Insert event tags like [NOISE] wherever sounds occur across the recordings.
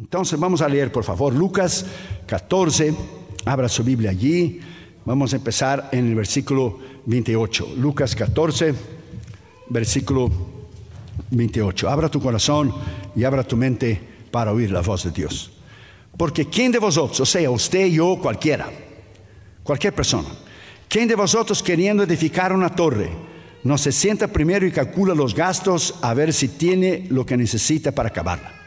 Entonces vamos a leer, por favor, Lucas 14, abra su Biblia allí. Vamos a empezar en el versículo 28. Lucas 14, versículo 28. Abra tu corazón y abra tu mente para oír la voz de Dios. Porque ¿quién de vosotros, o sea, usted, yo, cualquiera, cualquier persona, ¿quién de vosotros queriendo edificar una torre, no se sienta primero y calcula los gastos a ver si tiene lo que necesita para acabarla?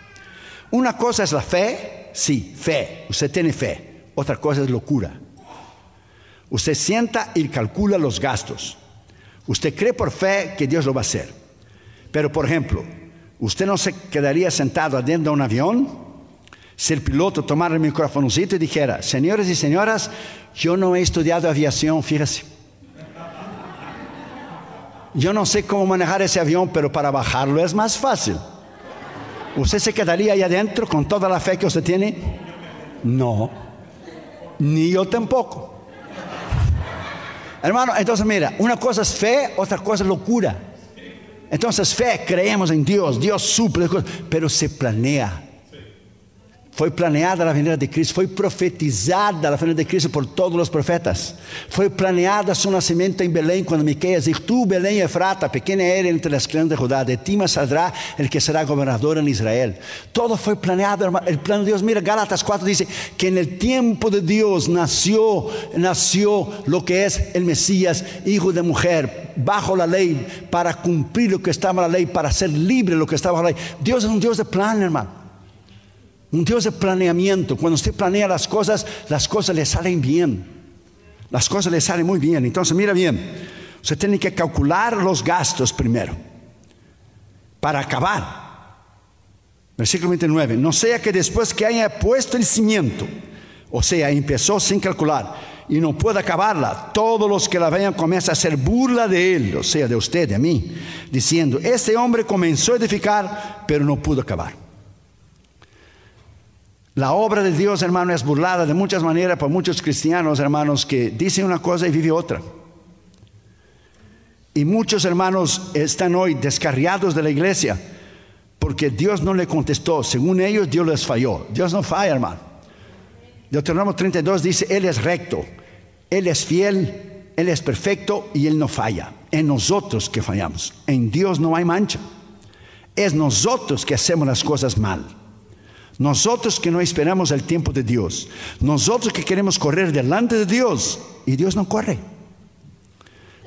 Una cosa es la fe, sí, fe, usted tiene fe. Otra cosa es locura. Usted sienta y calcula los gastos. Usted cree por fe que Dios lo va a hacer. Pero, por ejemplo, usted no se quedaría sentado adentro de un avión si el piloto tomara el micrófonocito y dijera, señores y señoras, yo no he estudiado aviación, fíjese. Yo no sé cómo manejar ese avión, pero para bajarlo es más fácil. ¿Usted se quedaría ahí adentro con toda la fe que usted tiene? No, ni yo tampoco. Hermano, entonces mira, una cosa es fe, otra cosa es locura. Entonces fe, creemos en Dios, Dios suple, pero se planea. Foi planeada a venida de Cristo, foi profetizada a venida de Cristo por todos os profetas. Foi planeada seu nascimento em Belém, quando Miqueias diz: Tu, Belém Efrata, pequena era entre as clãs de Judá, de ti saldrá el que será governador em Israel. Todo foi planeado, hermano. El plano de Deus, mira, Gálatas 4 diz que en el tiempo de Deus nació, nació lo que es el Mesías, hijo de mujer, bajo la ley, para cumplir lo que estaba la ley, para ser libre lo que estaba la ley. Deus é um Deus de plan, hermano. Un Dios de planeamiento. Cuando usted planea las cosas, las cosas le salen bien. Las cosas le salen muy bien. Entonces, mira bien, usted tiene que calcular los gastos primero para acabar. Versículo 29. No sea que después que haya puesto el cimiento, o sea, empezó sin calcular y no pueda acabarla, todos los que la vean comienzan a hacer burla de él, o sea, de usted, de mí, diciendo, este hombre comenzó a edificar, pero no pudo acabar. La obra de Dios, hermano, es burlada de muchas maneras por muchos cristianos, hermanos, que dicen una cosa y viven otra. Y muchos hermanos están hoy descarriados de la iglesia porque Dios no le contestó. Según ellos, Dios les falló. Dios no falla, hermano. Deuteronomio 32 dice, Él es recto, Él es fiel, Él es perfecto y Él no falla. En nosotros que fallamos. En Dios no hay mancha. Es nosotros que hacemos las cosas mal. Nosotros que no esperamos el tiempo de Dios. Nosotros que queremos correr delante de Dios y Dios no corre.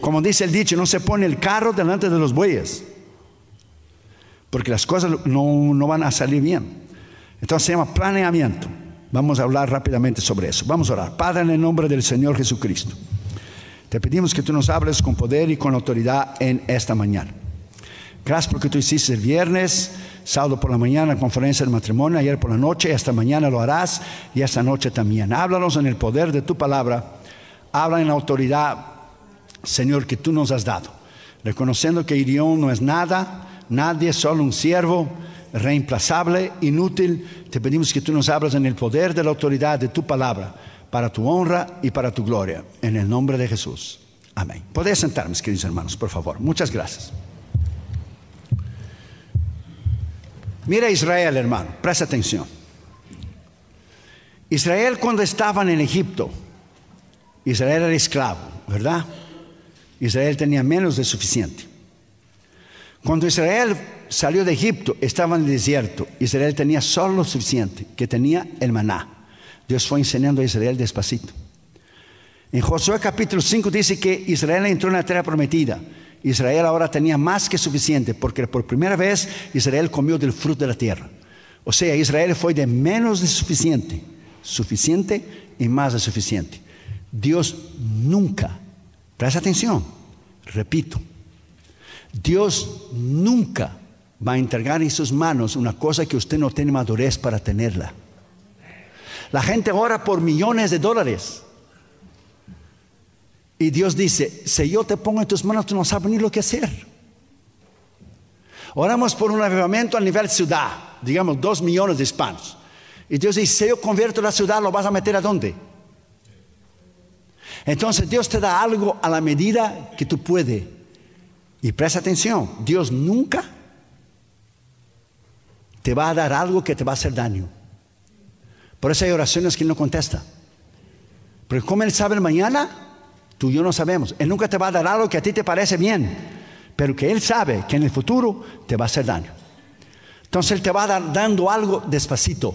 Como dice el dicho, no se pone el carro delante de los bueyes. Porque las cosas no, van a salir bien. Entonces se llama planeamiento. Vamos a hablar rápidamente sobre eso. Vamos a orar. Padre, en el nombre del Señor Jesucristo. Te pedimos que tú nos hables con poder y con autoridad en esta mañana. Gracias porque tú hiciste el viernes sábado por la mañana conferencia de matrimonio, ayer por la noche, esta mañana lo harás y esta noche también. Háblanos en el poder de tu palabra, habla en la autoridad, Señor, que tú nos has dado, reconociendo que Irión no es nada, nadie, solo un siervo reemplazable, inútil. Te pedimos que tú nos hablas en el poder de la autoridad de tu palabra, para tu honra y para tu gloria, en el nombre de Jesús. Amén. Podéis sentarme, queridos hermanos, por favor. Muchas gracias. Mira Israel, hermano, presta atención. Israel cuando estaban en Egipto, Israel era esclavo, ¿verdad? Israel tenía menos de suficiente. Cuando Israel salió de Egipto, estaba en el desierto. Israel tenía solo lo suficiente, que tenía el maná. Dios fue enseñando a Israel despacito. En Josué capítulo 5 dice que Israel entró en la tierra prometida. Israel ahora tenía más que suficiente, porque por primera vez Israel comió del fruto de la tierra. O sea, Israel fue de menos de suficiente, suficiente y más de suficiente. Dios nunca, presta atención, repito, Dios nunca va a entregar en sus manos una cosa que usted no tiene madurez para tenerla. La gente ora por millones de dólares y Dios dice, si yo te pongo en tus manos, tú no sabes ni lo que hacer. Oramos por un avivamiento a nivel ciudad, digamos dos millones de hispanos. Y Dios dice, si yo convierto la ciudad, ¿lo vas a meter a dónde? Entonces Dios te da algo a la medida que tú puedes. Y presta atención, Dios nunca te va a dar algo que te va a hacer daño. Por eso hay oraciones que no contesta. Porque como Él sabe el mañana, tú y yo no sabemos. Él nunca te va a dar algo que a ti te parece bien, pero que Él sabe que en el futuro te va a hacer daño. Entonces Él te va dando algo despacito,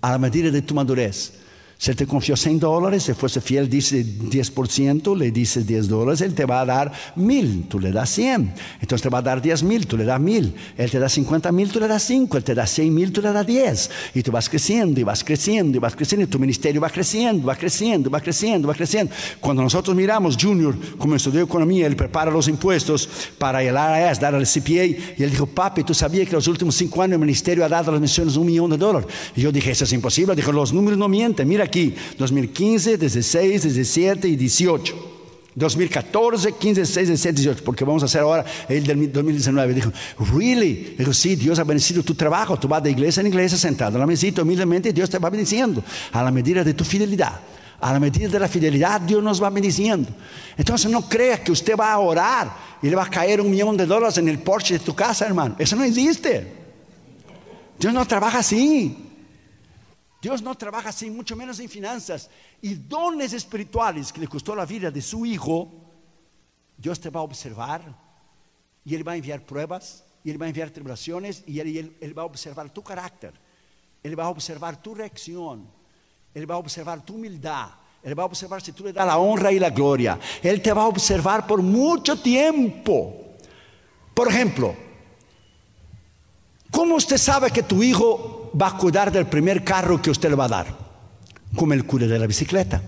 a la medida de tu madurez. Él te confió 100 dólares, si fuese fiel, dice 10%, le dices 10 dólares, él te va a dar mil, tú le das 100. Entonces te va a dar 10 mil, tú le das mil. Él te da 50 mil, tú le das 5. Él te da 100 mil, tú le das 10. Y tú vas creciendo, y vas creciendo, y vas creciendo. Y tu ministerio va creciendo, va creciendo, va creciendo, va creciendo. Cuando nosotros miramos, Junior, como estudió economía, él prepara los impuestos para el IRS, dar al CPA. Y él dijo, papi, tú sabías que los últimos cinco años el ministerio ha dado a las misiones un millón de dólares. Y yo dije, eso es imposible. Dijo, los números no mienten. Mira aquí, 2015, 16, 17 y 18. 2014, 15, 16, 17, 18, porque vamos a hacer ahora el del 2019. Dijo, ¿really? Dijo, sí, Dios ha bendecido tu trabajo. Tú vas de iglesia en iglesia sentado en la mesita humildemente Dios te va bendiciendo a la medida de tu fidelidad. A la medida de la fidelidad, Dios nos va bendiciendo. Entonces no creas que usted va a orar y le va a caer un millón de dólares en el porche de tu casa, hermano. Eso no existe. Dios no trabaja así. Dios no trabaja así, mucho menos en finanzas. Y dones espirituales que le costó la vida de su hijo, Dios te va a observar y Él va a enviar pruebas y Él va a enviar tribulaciones y él, él, va a observar tu carácter. Él va a observar tu reacción. Él va a observar tu humildad. Él va a observar si tú le das la honra y la gloria. Él te va a observar por mucho tiempo. Por ejemplo, ¿cómo usted sabe que tu hijo va a cuidar del primer carro que usted le va a dar, como el cura de la bicicleta.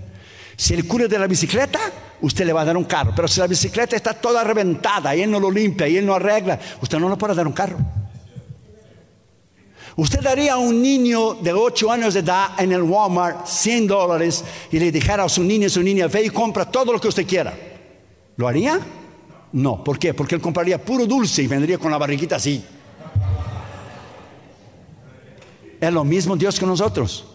Si el cura de la bicicleta, usted le va a dar un carro, pero si la bicicleta está toda reventada y él no lo limpia y él no arregla, usted no le puede dar un carro. Usted daría a un niño de 8 años de edad en el Walmart 100 dólares y le dijera a su niño, su niña, ve y compra todo lo que usted quiera. ¿Lo haría? No. ¿Por qué? Porque él compraría puro dulce y vendría con la barriguita así. Es lo mismo Dios que nosotros.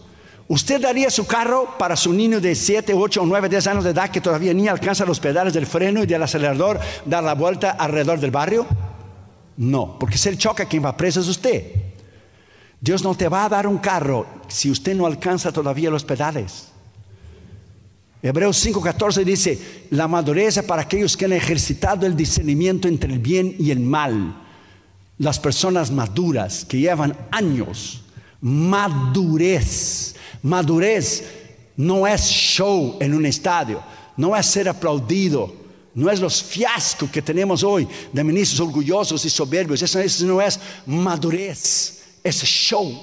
¿Usted daría su carro para su niño de 7, 8, 9, 10 años de edad que todavía ni alcanza los pedales del freno y del acelerador, dar la vuelta alrededor del barrio? No, porque si él choca, quien va preso es usted. Dios no te va a dar un carro si usted no alcanza todavía los pedales. Hebreos 5:14 dice, la madurez para aquellos que han ejercitado el discernimiento entre el bien y el mal. Las personas maduras que llevan años madurez. Madurez no es show en un estadio, no es ser aplaudido, no es los fiascos que tenemos hoy de ministros orgullosos y soberbios, eso, no es madurez, es show.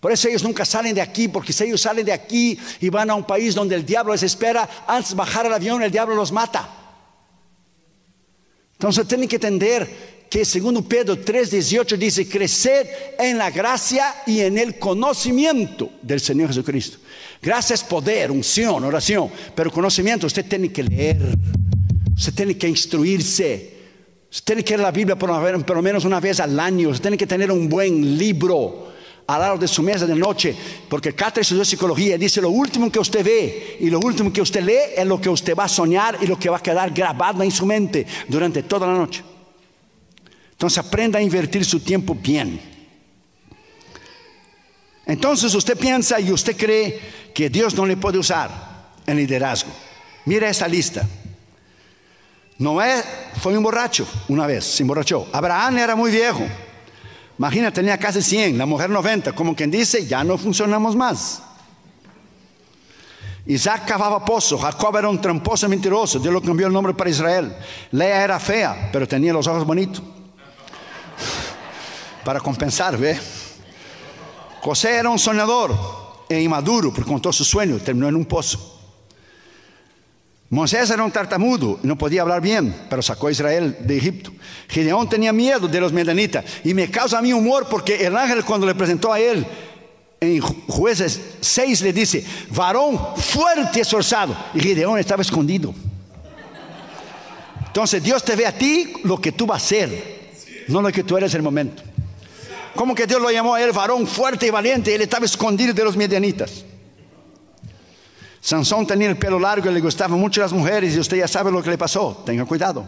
Por eso ellos nunca salen de aquí, porque si ellos salen de aquí y van a un país donde el diablo les espera, antes de bajar al avión el diablo los mata. Entonces tienen que entender que segundo Pedro 3:18 dice, crecer en la gracia y en el conocimiento del Señor Jesucristo. Gracia es poder, unción, oración, pero conocimiento usted tiene que leer, usted tiene que instruirse, usted tiene que leer la Biblia por, lo menos una vez al año, usted tiene que tener un buen libro al lado de su mesa de noche, porque Catra estudió psicología dice lo último que usted ve y lo último que usted lee es lo que usted va a soñar y lo que va a quedar grabado en su mente durante toda la noche. Entonces aprenda a invertir su tiempo bien. Entonces usted piensa y usted cree que Dios no le puede usar en liderazgo. Mira esta lista. Noé fue un borracho una vez, se emborrachó. Abraham era muy viejo. Imagina, tenía casi 100, la mujer 90. Como quien dice, ya no funcionamos más. Isaac cavaba pozo, Jacob era un tramposo mentiroso, Dios lo cambió el nombre para Israel. Lea era fea, pero tenía los ojos bonitos para compensar, ¿ve? José era un soñador e inmaduro porque contó su sueño, terminó en un pozo. Moisés era un tartamudo, no podía hablar bien, pero sacó a Israel de Egipto. Gideón tenía miedo de los medianitas y me causa a mí humor porque el ángel cuando le presentó a él en jueces 6 le dice, varón fuerte y esforzado, y Gideón estaba escondido. Entonces Dios te ve a ti lo que tú vas a ser, no lo que tú eres en el momento. ¿Cómo que Dios lo llamó a él varón fuerte y valiente? Él estaba escondido de los medianitas. Sansón tenía el pelo largo y le gustaban mucho las mujeres y usted ya sabe lo que le pasó. Tenga cuidado.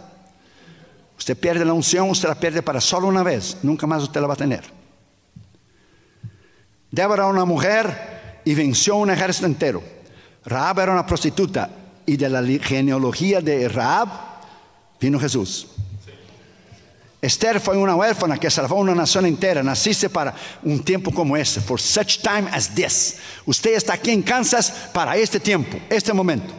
Usted pierde la unción, usted la pierde para solo una vez. Nunca más usted la va a tener. Débora era una mujer y venció un ejército entero. Raab era una prostituta y de la genealogía de Raab vino Jesús. Esther fue una huérfana que salvó una nación entera. Naciste para un tiempo como este. For such time as this. Usted está aquí en Kansas para este tiempo, este momento.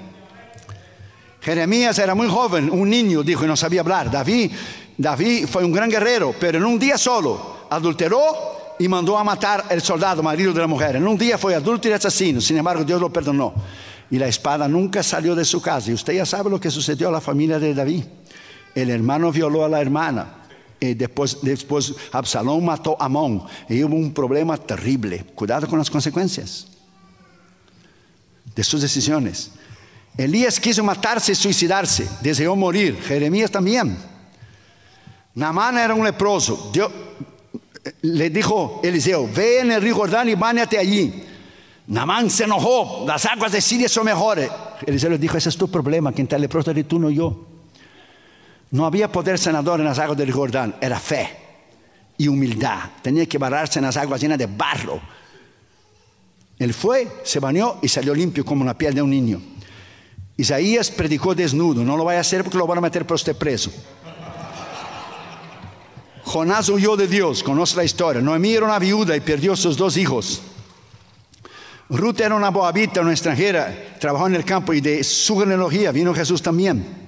Jeremías era muy joven, un niño, dijo, y no sabía hablar. David, David fue un gran guerrero, pero en un día solo adulteró y mandó a matar el soldado, marido de la mujer. En un día fue adúltero y asesino. Sin embargo, Dios lo perdonó. Y la espada nunca salió de su casa. Y usted ya sabe lo que sucedió a la familia de David. El hermano violó a la hermana. Y después, después Absalón mató a Amón. Y hubo un problema terrible. Cuidado con las consecuencias de sus decisiones. Elías quiso matarse y suicidarse. Deseó morir. Jeremías también. Namán era un leproso. Dios, le dijo Eliseo, ve en el río Jordán y bañate allí. Namán se enojó, las aguas de Siria son mejores. Eliseo le dijo, ese es tu problema, quien está leproso eres tú, no yo. No había poder sanador en las aguas del Jordán, era fe y humildad. Tenía que barrarse en las aguas llenas de barro. Él fue, se bañó y salió limpio como la piel de un niño. Isaías predicó desnudo, no lo vaya a hacer porque lo van a meter por usted preso. Jonás huyó de Dios, conoce la historia. Noemí era una viuda y perdió sus dos hijos. Ruth era una boabita, una extranjera, trabajó en el campo y de su genealogía vino Jesús también.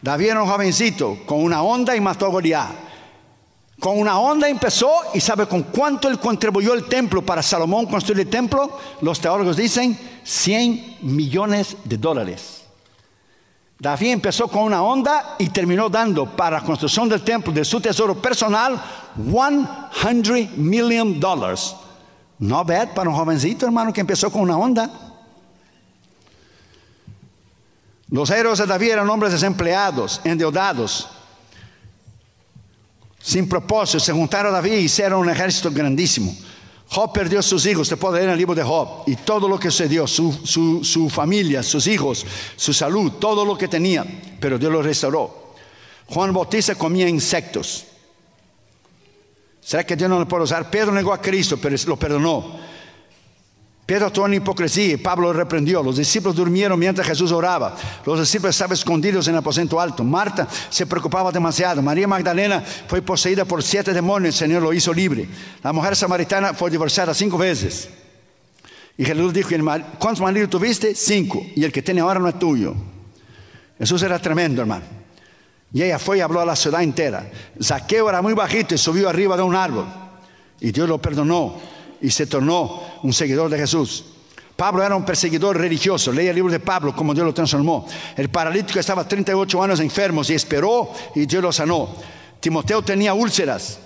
David era un jovencito con una onda y mató a Goliat. Con una onda empezó y sabe con cuánto él contribuyó el templo para Salomón construir el templo. Los teólogos dicen 100 millones de dólares. David empezó con una onda y terminó dando para la construcción del templo de su tesoro personal 100 million dólares. No bad para un jovencito, hermano, que empezó con una onda. Los héroes de David eran hombres desempleados, endeudados, sin propósito. Se juntaron a David y hicieron un ejército grandísimo. Job perdió sus hijos, se puede leer en el libro de Job, y todo lo que sucedió, su, su, su familia, sus hijos, su salud, todo lo que tenía, pero Dios lo restauró. Juan Bautista comía insectos. ¿Será que Dios no lo puede usar? Pedro negó a Cristo, pero lo perdonó. Pedro actuó en hipocresía y Pablo lo reprendió. Los discípulos durmieron mientras Jesús oraba. Los discípulos estaban escondidos en el aposento alto. Marta se preocupaba demasiado. María Magdalena fue poseída por siete demonios. El Señor lo hizo libre. La mujer samaritana fue divorciada cinco veces. Y Jesús dijo, ¿cuántos maridos tuviste? Cinco. Y el que tiene ahora no es tuyo. Jesús era tremendo, hermano. Y ella fue y habló a la ciudad entera. Saqueo era muy bajito y subió arriba de un árbol. Y Dios lo perdonó y se tornó un seguidor de Jesús. Pablo era un perseguidor religioso. Leía el libro de Pablo, como Dios lo transformó. El paralítico estaba 38 años enfermo y esperó y Dios lo sanó. Timoteo tenía úlceras.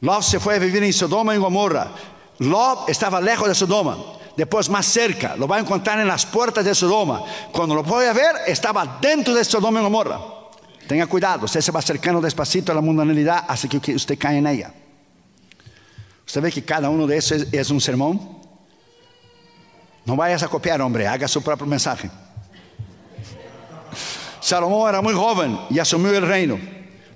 Lot se fue a vivir en Sodoma y Gomorra. Lot estaba lejos de Sodoma. Después más cerca, lo va a encontrar en las puertas de Sodoma. Cuando lo voy a ver, estaba dentro de Sodoma y Gomorra. Tenga cuidado, usted se va acercando despacito a la mundanalidad hasta que usted cae en ella. ¿Usted ve que cada uno de esos es, un sermón? No vayas a copiar, hombre, haga su propio mensaje. Salomón era muy joven y asumió el reino,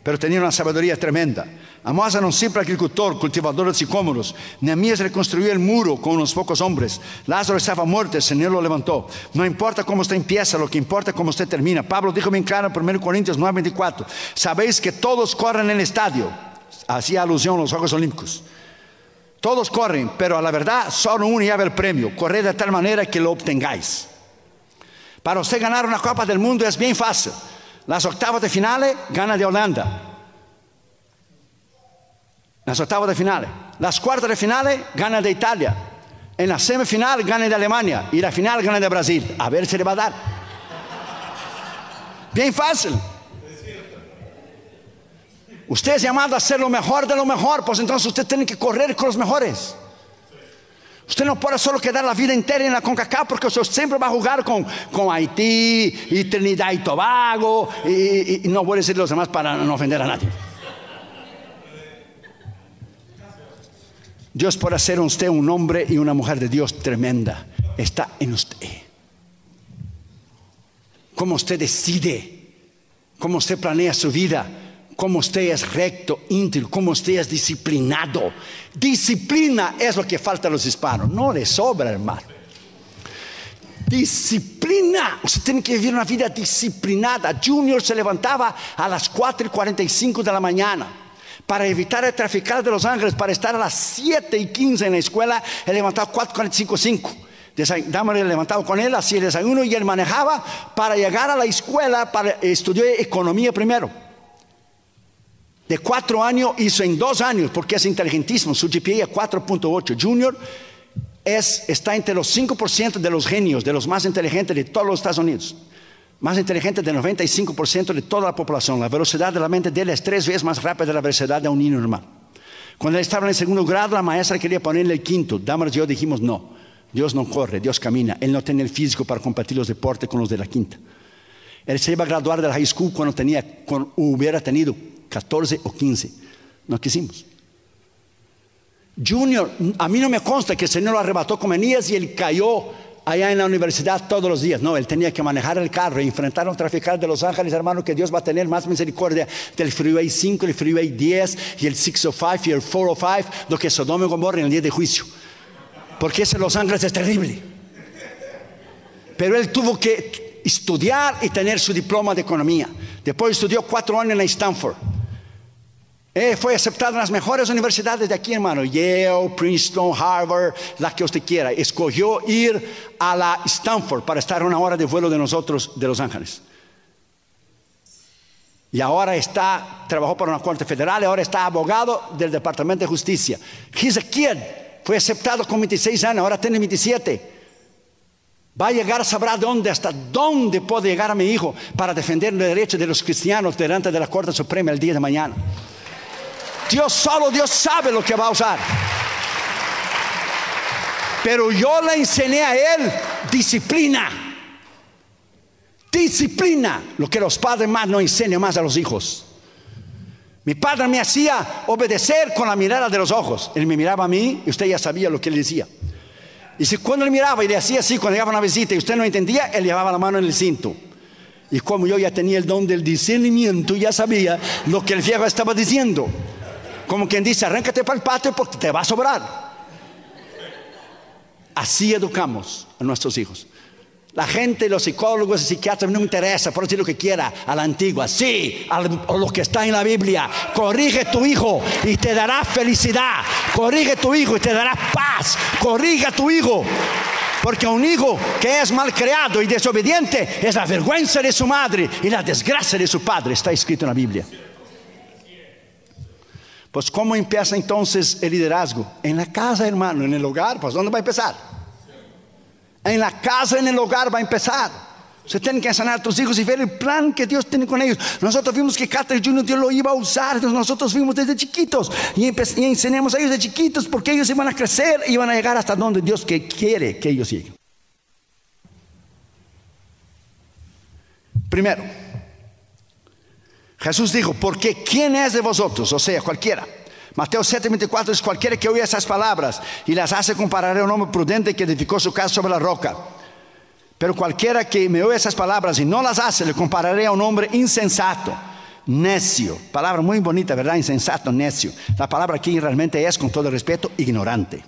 pero tenía una sabiduría tremenda. Amós era un simple agricultor, cultivador de sicómoros. Nehemías reconstruyó el muro con unos pocos hombres. Lázaro estaba muerto, el Señor lo levantó. No importa cómo usted empieza, lo que importa es cómo usted termina. Pablo dijo bien claro en 1 Corintios 9:24. Sabéis que todos corren en el estadio. Hacía alusión a los Juegos Olímpicos. Todos corren, pero a la verdad solo uno lleva el premio. Correr de tal manera que lo obtengáis. Para usted ganar una Copa del Mundo es bien fácil. Las octavas de finales gana de Holanda. Las octavas de finales. Las cuartas de finales gana de Italia. En la semifinal gana de Alemania. Y la final gana de Brasil. A ver si le va a dar. Bien fácil. Usted es llamado a ser lo mejor de lo mejor, pues entonces usted tiene que correr con los mejores. Usted no puede solo quedar la vida entera en la CONCACAF porque usted siempre va a jugar con, con Haití y Trinidad y Tobago y, no voy a decir los demás para no ofender a nadie. Dios puede hacer usted un hombre y una mujer de Dios tremenda. Está en usted. Cómo usted decide, cómo usted planea su vida, como usted es recto, íntegro, como usted es disciplinado. Disciplina es lo que falta a los hispanos, no le sobra, hermano. Disciplina. Usted tiene que vivir una vida disciplinada. Junior se levantaba a las 4 y 45 de la mañana para evitar el traficar de Los Ángeles, para estar a las 7 y 15 en la escuela, él levantaba 4, 45, 5. Dámosle levantado con él, hacía el desayuno y él manejaba para llegar a la escuela, para estudiar economía primero. De cuatro años hizo en dos años, porque es inteligentísimo, su GPA es 4.8. Junior es, está entre los 5% de los genios, de los más inteligentes de todos los Estados Unidos. Más inteligente del 95% de toda la población. La velocidad de la mente de él es tres veces más rápida de la velocidad de un niño normal. Cuando él estaba en el segundo grado, la maestra quería ponerle el quinto. Damas y yo dijimos no. Dios no corre, Dios camina. Él no tiene el físico para compartir los deportes con los de la quinta. Él se iba a graduar de la high school cuando, tenía, cuando hubiera tenido 14 o 15. No quisimos. Junior, a mí no me consta que el Señor lo arrebató con Enías y él cayó allá en la universidad todos los días. No, él tenía que manejar el carro y enfrentar a un traficante de Los Ángeles, hermano, que Dios va a tener más misericordia del Freeway 5, el Freeway 10 y el 605 y el 405 do que Sodoma y Gomorra en el día de juicio. Porque ese Los Ángeles es terrible. Pero él tuvo que estudiar y tener su diploma de economía. Después estudió cuatro años en Stanford. Eh, fue aceptado en las mejores universidades de aquí, hermano. Yale, Princeton, Harvard, la que usted quiera. Escogió ir a la Stanford para estar una hora de vuelo de nosotros de Los Ángeles. Y ahora está, trabajó para una corte federal ahora está abogado del Departamento de Justicia. He's a kid. Fue aceptado con 26 años, ahora tiene 27. Va a llegar, sabrá dónde, hasta dónde puede llegar a mi hijo para defender el derecho de los cristianos delante de la Corte Suprema el día de mañana. Dios solo, Dios sabe lo que va a usar. Pero yo le enseñé a él disciplina. Disciplina, lo que los padres más no enseñan más a los hijos. Mi padre me hacía obedecer con la mirada de los ojos. Él me miraba a mí y usted ya sabía lo que él decía. Y si cuando él miraba y le hacía así, cuando llegaba una visita y usted no entendía, él llevaba la mano en el cinto. Y como yo ya tenía el don del discernimiento, ya sabía lo que el viejo estaba diciendo. Como quien dice, arráncate para el patio porque te va a sobrar. Así educamos a nuestros hijos. La gente, los psicólogos y psiquiatras no me interesa, por decir lo que quiera, a la antigua, sí, a lo que está en la Biblia. Corrige tu hijo y te dará felicidad. Corrige tu hijo y te dará paz. Corrige a tu hijo. Porque un hijo que es mal creado y desobediente es la vergüenza de su madre y la desgracia de su padre. Está escrito en la Biblia. Pues ¿cómo empieza entonces el liderazgo? En la casa, hermano, en el hogar. Pues ¿dónde va a empezar? En la casa, en el hogar va a empezar. Usted tiene que enseñar a tus hijos y ver el plan que Dios tiene con ellos. Nosotros vimos que Carter Junior Dios lo iba a usar. nosotros vimos desde chiquitos y, y, enseñamos a ellos de chiquitos porque ellos iban a crecer y iban a llegar hasta donde Dios quiere que ellos lleguen. Primero, Jesús dijo, porque ¿quién es de vosotros? O sea, cualquiera. Mateo 7:24 es cualquiera que oye esas palabras y las hace comparar a un hombre prudente que edificó su casa sobre la roca. Pero cualquiera que me oye esas palabras y no las hace, le compararé a un hombre insensato, necio. Palabra muy bonita, ¿verdad? Insensato, necio. La palabra aquí realmente es, con todo respeto, ignorante.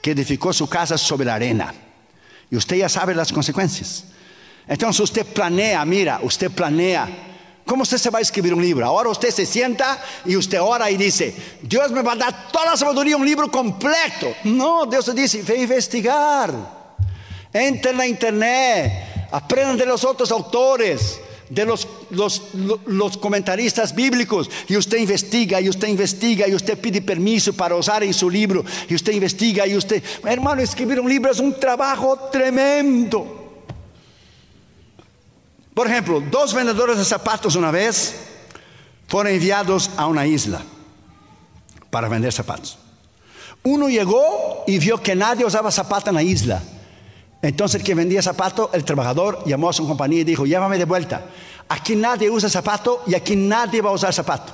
Que edificó su casa sobre la arena. Y usted ya sabe las consecuencias. Entonces usted planea, mira, usted planea ¿Cómo usted se va a escribir un libro? Ahora usted se sienta y usted ora y dice, Dios me va a dar toda la sabiduría, un libro completo. No, Dios dice, ve a investigar. Entre en la internet, aprendan de los otros autores, de los, los, los, comentaristas bíblicos, y usted investiga, y usted investiga, y usted pide permiso para usar en su libro, y usted investiga, y usted, hermano, escribir un libro es un trabajo tremendo. Por ejemplo, dos vendedores de zapatos una vez fueron enviados a una isla para vender zapatos. Uno llegó y vio que nadie usaba zapatos en la isla. Entonces el que vendía zapatos, el trabajador, llamó a su compañía y dijo, llévame de vuelta. Aquí nadie usa zapato y aquí nadie va a usar zapato.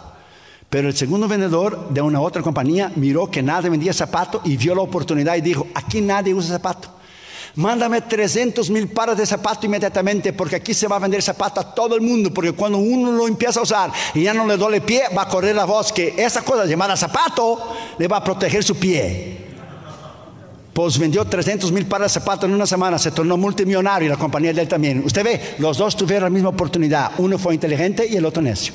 Pero el segundo vendedor de una otra compañía miró que nadie vendía zapato y vio la oportunidad y dijo, aquí nadie usa zapato. Mándame 300 mil pares de zapatos inmediatamente porque aquí se va a vender zapato a todo el mundo porque cuando uno lo empieza a usar y ya no le duele el pie, va a correr la voz que esa cosa llamada zapato le va a proteger su pie. Pues vendió 300 mil pares de zapatos en una semana, se tornó multimillonario y la compañía de él también. Usted ve, los dos tuvieron la misma oportunidad. Uno fue inteligente y el otro necio.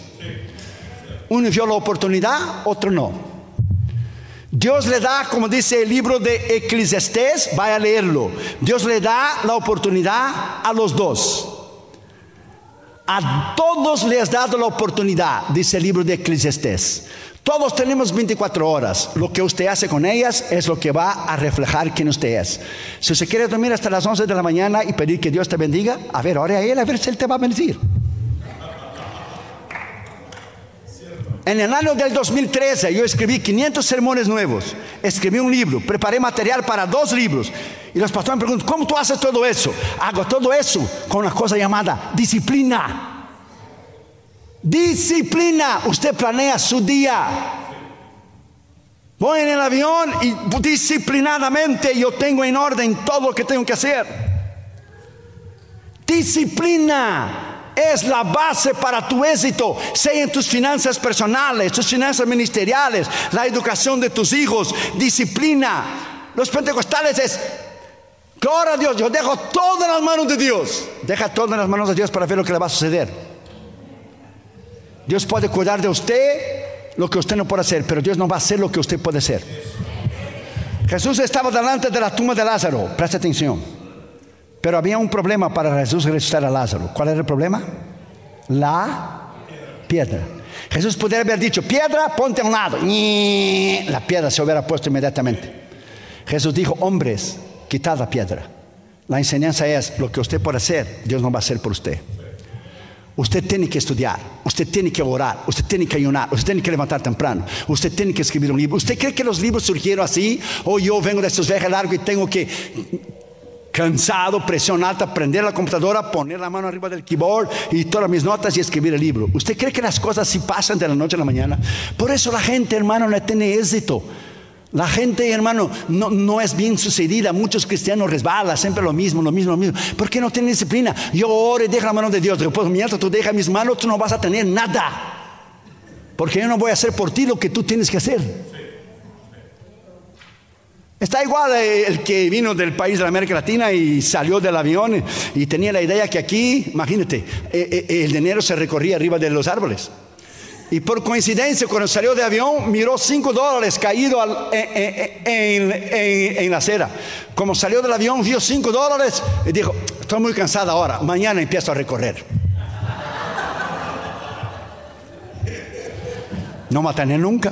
Uno vio la oportunidad, otro no. Dios le da, como dice el libro de Eclesiastés, vaya a leerlo. Dios le da la oportunidad a los dos. A todos les ha dado la oportunidad, dice el libro de Eclesiastés. Todos tenemos 24 horas. Lo que usted hace con ellas es lo que va a reflejar quién usted es. Si usted quiere dormir hasta las 11 de la mañana y pedir que Dios te bendiga, a ver, ore a Él, a ver si Él te va a bendecir. En el año del 2013 yo escribí 500 sermones nuevos, escribí un libro, preparé material para dos libros. Y los pastores me preguntan, ¿cómo tú haces todo eso? Hago todo eso con una cosa llamada disciplina. Disciplina. Usted planea su día. Voy en el avión y disciplinadamente yo tengo en orden todo lo que tengo que hacer. Disciplina es la base para tu éxito, sea en tus finanzas personales, tus finanzas ministeriales, la educación de tus hijos, disciplina. Los pentecostales es, gloria a Dios, yo dejo todo en las manos de Dios. Deja todo en las manos de Dios para ver lo que le va a suceder. Dios puede cuidar de usted lo que usted no puede hacer, pero Dios no va a hacer lo que usted puede hacer. Jesús estaba delante de la tumba de Lázaro, presta atención. Pero había un problema para Jesús resucitar a Lázaro. ¿Cuál era el problema? La piedra. Jesús pudiera haber dicho, piedra, ponte a un lado. La piedra se hubiera puesto inmediatamente. Jesús dijo, hombres, quitad la piedra. La enseñanza es, lo que usted puede hacer, Dios no va a hacer por usted. Usted tiene que estudiar, usted tiene que orar, usted tiene que ayunar, usted tiene que levantar temprano, usted tiene que escribir un libro. ¿Usted cree que los libros surgieron así? O yo vengo de estos viajes largos y tengo que cansado, presión alta, prender la computadora, poner la mano arriba del keyboard y todas mis notas y escribir el libro. ¿Usted cree que las cosas sí pasan de la noche a la mañana? Por eso la gente, hermano, no tiene éxito. La gente, hermano, no, no, es bien sucedida. Muchos cristianos resbalan, siempre lo mismo, lo mismo, lo mismo. ¿Por qué no tienen disciplina? Yo oro y dejo la mano de Dios. Después, mientras tú dejas mis manos, tú no vas a tener nada. Porque yo no voy a hacer por ti lo que tú tienes que hacer. Está igual eh, el que vino del país de América Latina y salió del avión y tenía la idea que aquí, imagínate, eh, eh, el dinero se recorría arriba de los árboles. Y por coincidencia, cuando salió de avión, miró cinco dólares caído en, la acera. Como salió del avión, vio cinco dólares y dijo, estoy muy cansada ahora, mañana empiezo a recorrer. No matan nunca.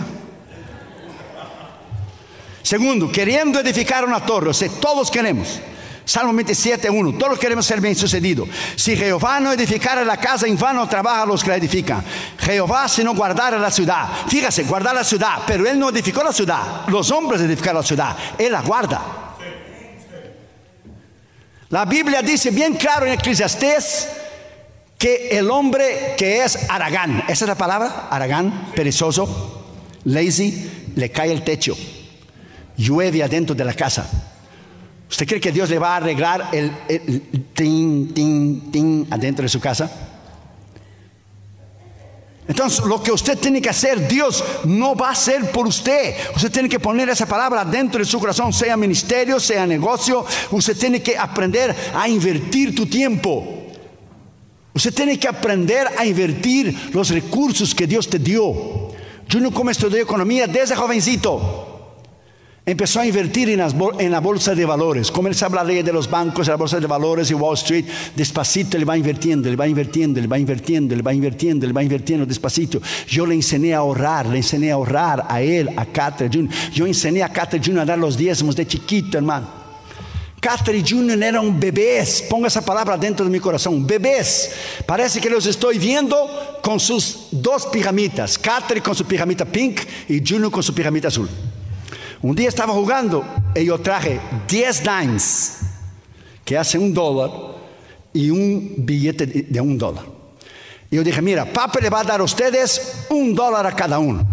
Segundo, queriendo edificar una torre, o sea, todos queremos. Salmo 27, 1. Todos queremos ser bien sucedidos. Si Jehová no edificara la casa, en vano trabaja los que la edifican. Jehová, si no guardara la ciudad, fíjase, guardar la ciudad, pero él no edificó la ciudad. Los hombres edificaron la ciudad, él la guarda. La Biblia dice bien claro en Eclesiastés que el hombre que es aragán, esa es la palabra, aragán, perezoso, lazy, le cae el techo llueve adentro de la casa. ¿Usted cree que Dios le va a arreglar el, tin, tin, tin adentro de su casa? Entonces, lo que usted tiene que hacer, Dios no va a hacer por usted. Usted tiene que poner esa palabra dentro de su corazón, sea ministerio, sea negocio. Usted tiene que aprender a invertir tu tiempo. Usted tiene que aprender a invertir los recursos que Dios te dio. Yo no como estudié economía desde jovencito. Empezó a invertir en, la bolsa de valores. Comenzó a hablar de los bancos, la bolsa de valores y Wall Street. Despacito le va invirtiendo, le va invirtiendo, le va invirtiendo, le va invirtiendo, le va invirtiendo despacito. Yo le enseñé a ahorrar, le enseñé a ahorrar a él, a Catherine Jr. Yo enseñé a Catherine Jr. a dar los diezmos de chiquito, hermano. Catherine Jr. eran bebés, ponga esa palabra dentro de mi corazón, bebés. Parece que los estoy viendo con sus dos pijamitas, Catherine con su pijamita pink y Junior con su pijamita azul. Un día estaba jugando y yo traje 10 dimes, que hacen un dólar, y un billete de un dólar. Y yo dije, mira, papá le va a dar a ustedes un dólar a cada uno.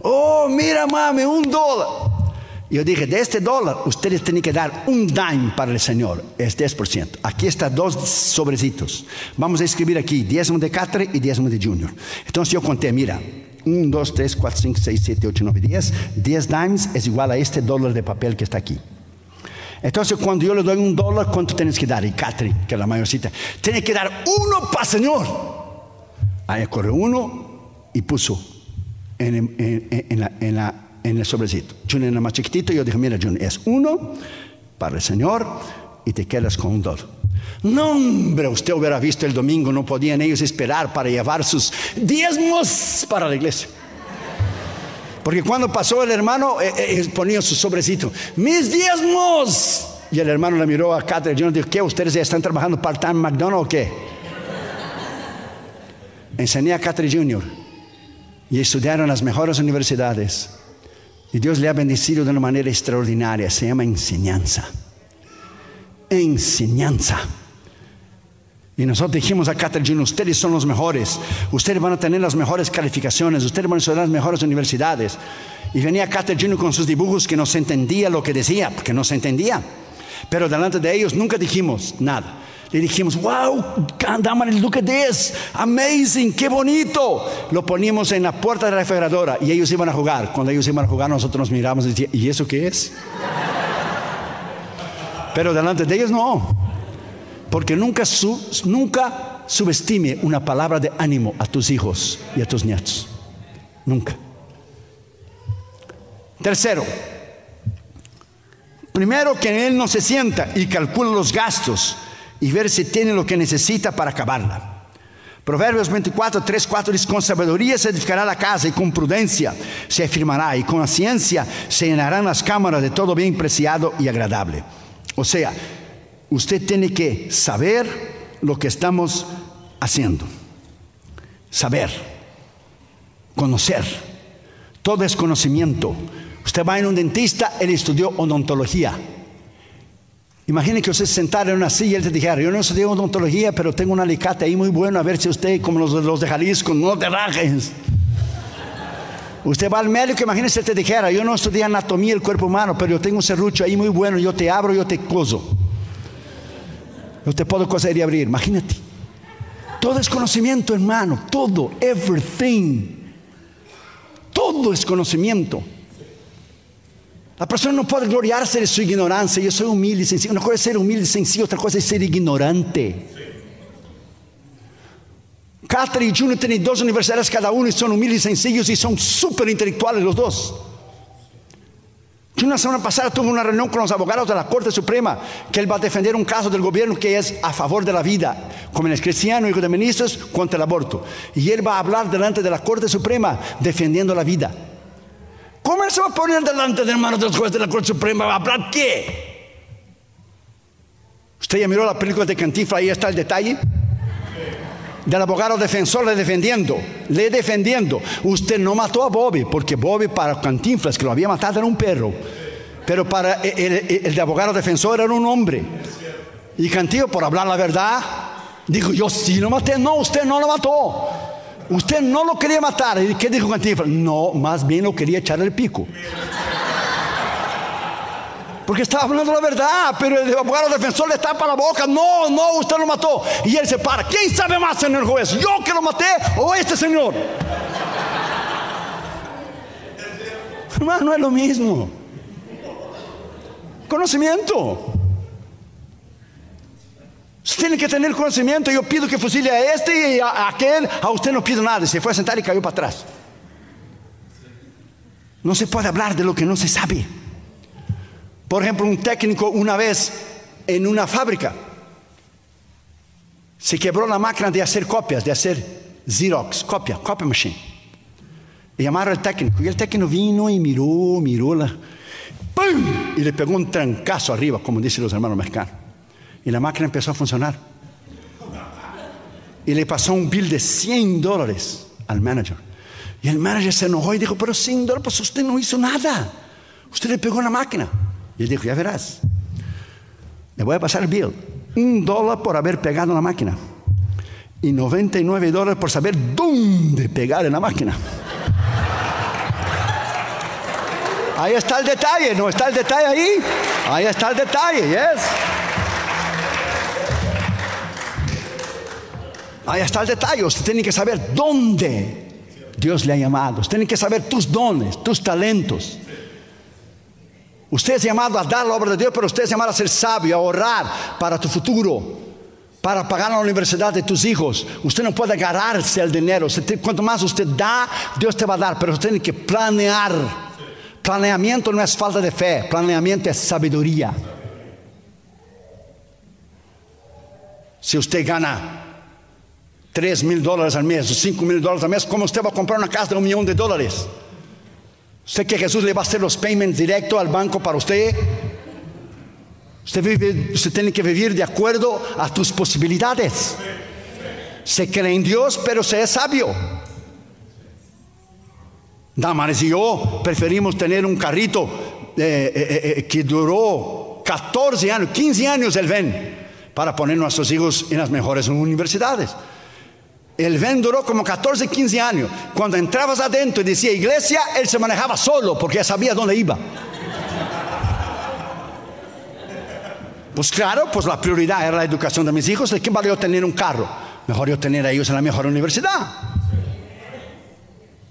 Oh, mira, mami, un dólar. Yo dije, de este dólar, ustedes tienen que dar un dime para el Señor, es 10%. Aquí están dos sobrecitos. Vamos a escribir aquí, diezmo de Catre y diezmo de Junior. Entonces yo conté, mira, 1, 2, 3, 4, 5, 6, 7, 8, 9, 10. 10 dimes es igual a este dólar de papel que está aquí. Entonces cuando yo le doy un dólar, ¿cuánto tienes que dar? Y Catre, que es la mayorcita, tiene que dar uno para el Señor. Ahí corre uno y puso en, en, en, la, en la el sobrecito. Junior era más chiquitito y yo dije, mira Junior, es uno para el Señor y te quedas con un dólar. No, hombre, usted hubiera visto el domingo, no podían ellos esperar para llevar sus diezmos para la iglesia. Porque cuando pasó el hermano, eh, eh, ponía su sobrecito, mis diezmos. Y el hermano le miró a Catherine y dijo, ¿qué? ¿Ustedes ya están trabajando part-time McDonald's o qué? Enseñé a Catherine Junior y estudiaron en las mejores universidades. Y Dios le ha bendecido de una manera extraordinaria. Se llama enseñanza. Enseñanza. Y nosotros dijimos a Catherine, ustedes son los mejores, ustedes van a tener las mejores calificaciones, ustedes van a estudiar las mejores universidades. Y venía Catherine con sus dibujos que no se entendía lo que decía, porque no se entendía. Pero delante de ellos nunca dijimos nada. Le dijimos, wow, look at this, amazing, qué bonito. Lo poníamos en la puerta de la refrigeradora y ellos iban a jugar. Cuando ellos iban a jugar, nosotros nos miramos y decíamos, ¿y eso qué es? Pero delante de ellos no. Porque nunca, nunca subestime una palabra de ánimo a tus hijos y a tus nietos. Nunca. Tercero, primero que él no se sienta y calcula los gastos y ver si tiene lo que necesita para acabarla. Proverbios 24, 3, 4 dice, con sabiduría se edificará la casa y con prudencia se afirmará y con la ciencia se llenarán las cámaras de todo bien preciado y agradable. O sea, usted tiene que saber lo que estamos haciendo. Saber, conocer. Todo es conocimiento. Usted va en un dentista, él estudió odontología. Imagine que usted se sentara en una silla y él te dijera, yo no estudié odontología, pero tengo un alicate ahí muy bueno, a ver si usted, como los, los de Jalisco, no te rajes. Usted va al médico, imagínese te dijera, yo no estudié anatomía del cuerpo humano, pero yo tengo un serrucho ahí muy bueno, yo te abro, yo te coso. Yo te puedo coser y abrir, imagínate. Todo es conocimiento, hermano, todo, everything. Todo es conocimiento. La persona no puede gloriarse de su ignorancia. Yo soy humilde y sencillo. Una cosa es ser humilde y sencillo, otra cosa es ser ignorante. Catherine y Junior tienen dos universidades cada uno y son humildes y sencillos y son súper intelectuales los dos. Yo una semana pasada tuve una reunión con los abogados de la Corte Suprema que él va a defender un caso del gobierno que es a favor de la vida, como es cristiano, hijo de ministros, contra el aborto. Y él va a hablar delante de la Corte Suprema defendiendo la vida. ¿Cómo se va a poner delante de hermanos de los jueces de la Corte Suprema? ¿Va a hablar qué? ¿Usted ya miró la película de Cantifla? Ahí está el detalle. Del abogado defensor le defendiendo, le defendiendo. Usted no mató a Bobby, porque Bobby para Cantinflas, que lo había matado, era un perro. Pero para el, de abogado defensor era un hombre. Y Cantillo, por hablar la verdad, dijo: Yo sí lo maté. No, usted no lo mató. Usted no lo quería matar. ¿Y qué dijo Cantinflas? No, más bien lo quería echar el pico. Porque estaba hablando la verdad, pero el abogado defensor le tapa la boca. No, no, usted lo mató. Y él se para. ¿Quién sabe más, señor juez? ¿Yo que lo maté o este señor? Hermano, no es lo mismo. Conocimiento. Usted tiene que tener conocimiento. Yo pido que fusile a este y a aquel. A usted no pido nada. Se fue a sentar y cayó para atrás. No se puede hablar de lo que no se sabe. Por ejemplo, un técnico una vez en una fábrica se quebró la máquina de hacer copias, de hacer Xerox, copia, copy machine. Y llamaron al técnico. Y el técnico vino y miró, miró la. Y le pegó un trancazo arriba, como dicen los hermanos mexicanos. Y la máquina empezó a funcionar. Y le pasó un bill de 100 dólares al manager. Y el manager se enojó y dijo, pero 100 dólares, pues usted no hizo nada. Usted le pegó la máquina. Y él dijo, ya verás. Le voy a pasar el bill. Un dólar por haber pegado la máquina. Y 99 dólares por saber dónde pegar en la máquina. Ahí está el detalle, ¿no está el detalle ahí? Ahí está el detalle, yes. Ahí está el detalle. Usted tiene que saber dónde Dios le ha llamado. Usted tiene que saber tus dones, tus talentos. Usted es llamado a dar la obra de Dios, pero usted es llamado a ser sabio, a ahorrar para tu futuro, para pagar la universidad de tus hijos. Usted no puede agarrarse el dinero. Cuanto más usted da, Dios te va a dar, pero usted tiene que planear. Planeamiento no es falta de fe, planeamiento es sabiduría. Si usted gana 3 mil dólares al mes, 5 mil dólares al mes, ¿cómo usted va a comprar una casa de un millón de dólares? ¿Usted que Jesús le va a hacer los payments directo al banco para usted? Usted, vive, usted tiene que vivir de acuerdo a tus posibilidades. Se cree en Dios, pero se es sabio. Damares y yo preferimos tener un carrito eh, eh, eh, que duró 14 años, 15 años el ven, para poner a nuestros hijos en las mejores universidades. El ven duró como 14, 15 años. Cuando entrabas adentro y decía iglesia, él se manejaba solo porque ya sabía dónde iba. Pues claro, pues la prioridad era la educación de mis hijos. ¿De qué valió tener un carro? Mejor yo tener a ellos en la mejor universidad.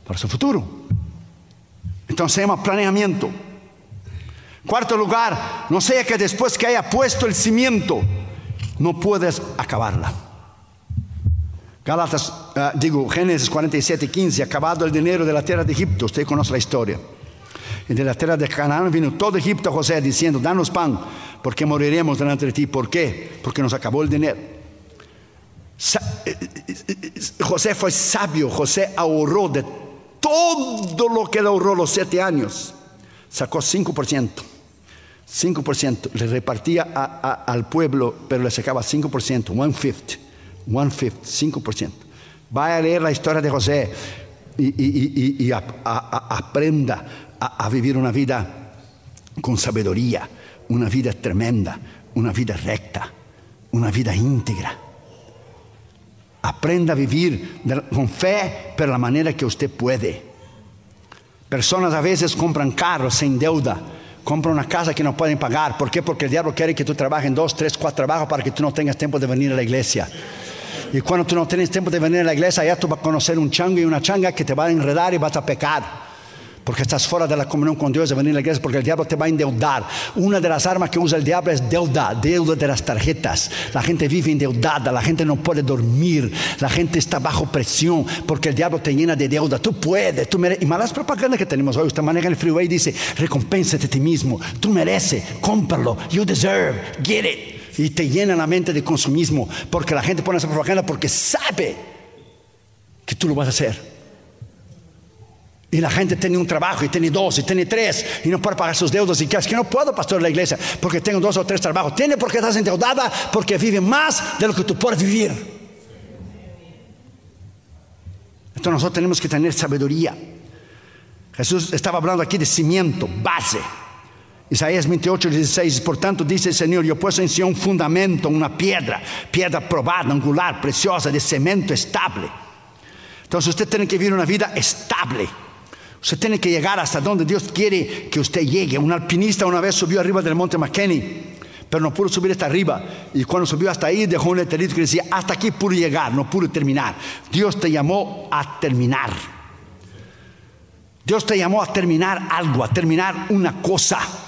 Para su futuro. Entonces se llama planeamiento. Cuarto lugar, no sea que después que haya puesto el cimiento, no puedes acabarla. Galatas, uh, digo, Génesis 47, 15, acabado el dinero de la tierra de Egipto, usted conoce la historia. Y de la tierra de Canaán vino todo Egipto a José diciendo, danos pan, porque moriremos delante de ti. ¿Por qué? Porque nos acabó el dinero. Sa José fue sabio, José ahorró de todo lo que le ahorró los siete años. Sacó 5%. 5%. Le repartía al pueblo, pero le sacaba 5%, one fifth one fifth, 5%. Vaya a leer la historia de José y, y, y, y aprenda a, vivir una vida con sabiduría, una vida tremenda, una vida recta, una vida íntegra. Aprenda a vivir con fe, pero la manera que usted puede. Personas a veces compran carros sin deuda, compran una casa que no pueden pagar. ¿Por qué? Porque el diablo quiere que tú trabajes en dos, tres, cuatro trabajos para que tú no tengas tiempo de venir a la iglesia. Y cuando tú no tienes tiempo de venir a la iglesia, ya tú vas a conocer un chango y una changa que te va a enredar y vas a pecar. Porque estás fuera de la comunión con Dios de venir a la iglesia, porque el diablo te va a endeudar. Una de las armas que usa el diablo es deuda, deuda de las tarjetas. La gente vive endeudada, la gente no puede dormir, la gente está bajo presión porque el diablo te llena de deuda. Tú puedes, tú mereces. Y malas propagandas que tenemos hoy, usted maneja el freeway y dice, recompénsate a ti mismo, tú mereces, cómpralo, you deserve, get it y te llena la mente de consumismo porque la gente pone esa propaganda porque sabe que tú lo vas a hacer. Y la gente tiene un trabajo y tiene dos y tiene tres y no puede pagar sus deudas y que es que no puedo pastor de la iglesia porque tengo dos o tres trabajos. Tiene porque estás endeudada porque vive más de lo que tú puedes vivir. Entonces nosotros tenemos que tener sabiduría. Jesús estaba hablando aquí de cimiento, base. Isaías 28, 16, por tanto dice el Señor, yo puse en sí un fundamento, una piedra, piedra probada, angular, preciosa, de cemento estable. Entonces usted tiene que vivir una vida estable. Usted tiene que llegar hasta donde Dios quiere que usted llegue. Un alpinista una vez subió arriba del monte McKinney, pero no pudo subir hasta arriba. Y cuando subió hasta ahí dejó un letrerito que decía, hasta aquí pude llegar, no pude terminar. Dios te llamó a terminar. Dios te llamó a terminar algo, a terminar una cosa.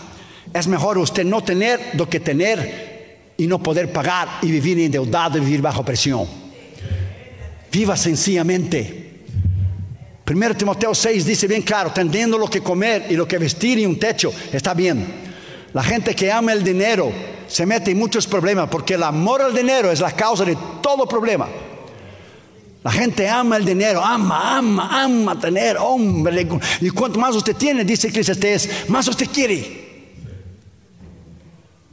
Es mejor usted no tener do que tener y no poder pagar y vivir endeudado y vivir bajo presión. Viva sencillamente. Primero Timoteo 6 dice bien claro, teniendo lo que comer y lo que vestir y un techo, está bien. La gente que ama el dinero se mete en muchos problemas porque el amor al dinero es la causa de todo problema. La gente ama el dinero, ama, ama, ama tener, hombre. Y cuanto más usted tiene, dice Eclesiastes, más usted quiere.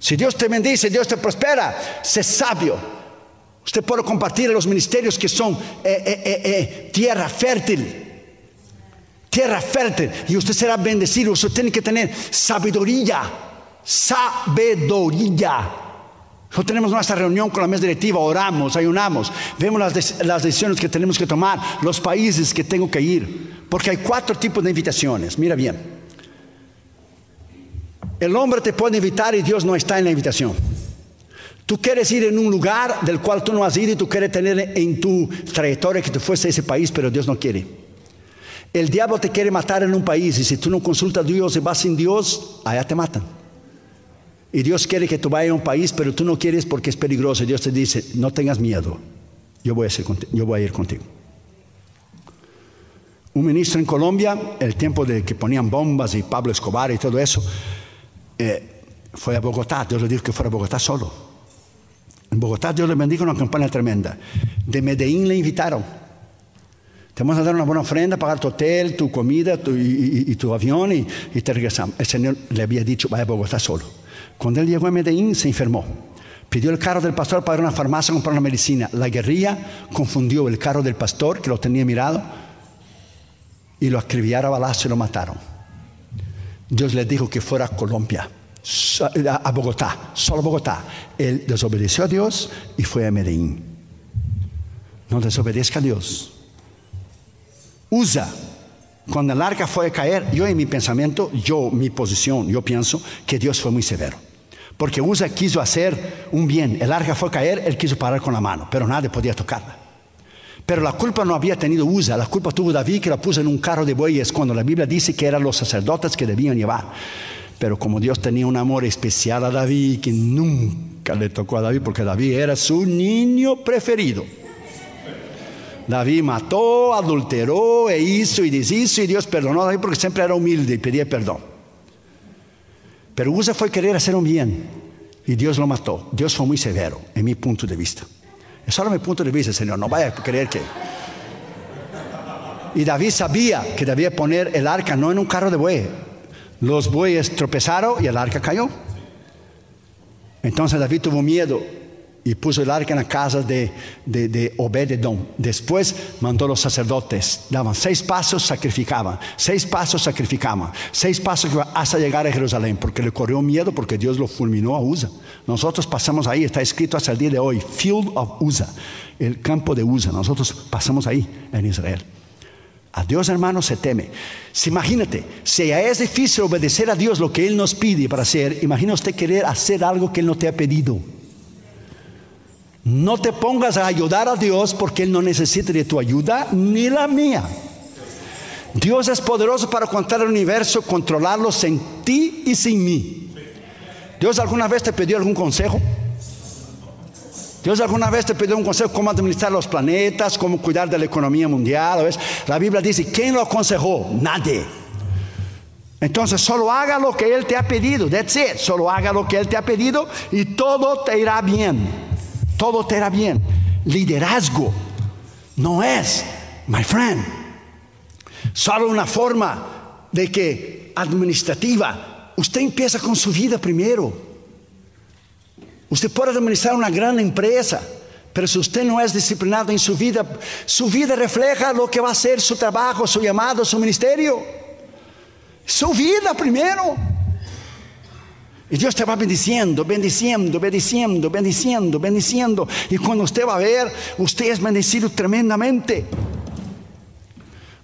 Si Dios te bendice, Dios te prospera, sé sabio. Usted puede compartir los ministerios que son eh, eh, eh, tierra fértil. Tierra fértil. Y usted será bendecido. Usted tiene que tener sabiduría. Sabiduría. Nosotros tenemos nuestra reunión con la mesa directiva, oramos, ayunamos, vemos las, las decisiones que tenemos que tomar, los países que tengo que ir. Porque hay cuatro tipos de invitaciones. Mira bien. El hombre te puede invitar y Dios no está en la invitación. Tú quieres ir en un lugar del cual tú no has ido y tú quieres tener en tu trayectoria que tú fuese a ese país, pero Dios no quiere. El diablo te quiere matar en un país y si tú no consultas a Dios y vas sin Dios, allá te matan. Y Dios quiere que tú vayas a un país, pero tú no quieres porque es peligroso. Y Dios te dice, no tengas miedo, yo voy a, yo voy a ir contigo. Un ministro en Colombia, el tiempo de que ponían bombas y Pablo Escobar y todo eso, eh, fue a Bogotá. Dios le dijo que fuera a Bogotá solo. En Bogotá Dios le bendijo una campaña tremenda. De Medellín le invitaron. Te vamos a dar una buena ofrenda, pagar tu hotel, tu comida y, tu avión y, y, te regresamos. El Señor le había dicho, vaya a Bogotá solo. Cuando él llegó a Medellín se enfermó. Pidió el carro del pastor para ir a una farmacia a comprar una medicina. La guerrilla confundió el carro del pastor, que lo tenía mirado, y lo acribillaron a balazo y lo mataron. Dios le dijo que fuera a Colombia, a Bogotá, solo Bogotá. Él desobedeció a Dios y fue a Medellín. No desobedezca a Dios. Usa cuando el arca fue a caer, yo en mi pensamiento, yo, mi posición, yo pienso que Dios fue muy severo. Porque Usa quiso hacer un bien. El arca fue a caer, él quiso parar con la mano, pero nadie podía tocarla. Pero la culpa no había tenido Usa, la culpa tuvo David que la puso en un carro de bueyes cuando la Biblia dice que eran los sacerdotes que debían llevar. Pero como Dios tenía un amor especial a David, que nunca le tocó a David, porque David era su niño preferido. David mató, adulteró e hizo y deshizo y Dios perdonó a David porque siempre era humilde y pedía perdón. Pero Usa fue querer hacer un bien y Dios lo mató. Dios fue muy severo en mi punto de vista. Es solo mi punto de vista, Señor. No vaya a creer que... Y David sabía que debía poner el arca no en un carro de buey. Los bueyes tropezaron y el arca cayó. Entonces David tuvo miedo y puso el arca en la casa de, de, de Obededom. Después mandó los sacerdotes, daban seis pasos, sacrificaban, seis pasos, sacrificaban, seis pasos hasta llegar a Jerusalén, porque le corrió miedo porque Dios lo fulminó a Usa. Nosotros pasamos ahí, está escrito hasta el día de hoy, Field of Usa, el campo de Usa. Nosotros pasamos ahí en Israel. A Dios, hermano, se teme. Si imagínate, si es difícil obedecer a Dios lo que Él nos pide para hacer, imagina usted querer hacer algo que Él no te ha pedido. No te pongas a ayudar a Dios porque Él no necesita de tu ayuda ni la mía. Dios es poderoso para contar el universo, controlarlo sin ti y sin mí. Dios alguna vez te pidió algún consejo. Dios alguna vez te pidió un consejo cómo administrar los planetas, cómo cuidar de la economía mundial. La Biblia dice, ¿quién lo aconsejó? Nadie. Entonces solo haga lo que Él te ha pedido. That's it. Solo haga lo que Él te ha pedido y todo te irá bien todo te irá bien. Liderazgo no es, my friend, solo una forma de que administrativa. Usted empieza con su vida primero. Usted puede administrar una gran empresa, pero si usted no es disciplinado en su vida, su vida refleja lo que va a ser su trabajo, su llamado, su ministerio. Su vida primero. Y Dios te va bendiciendo, bendiciendo, bendiciendo, bendiciendo, bendiciendo. Y cuando usted va a ver, usted es bendecido tremendamente.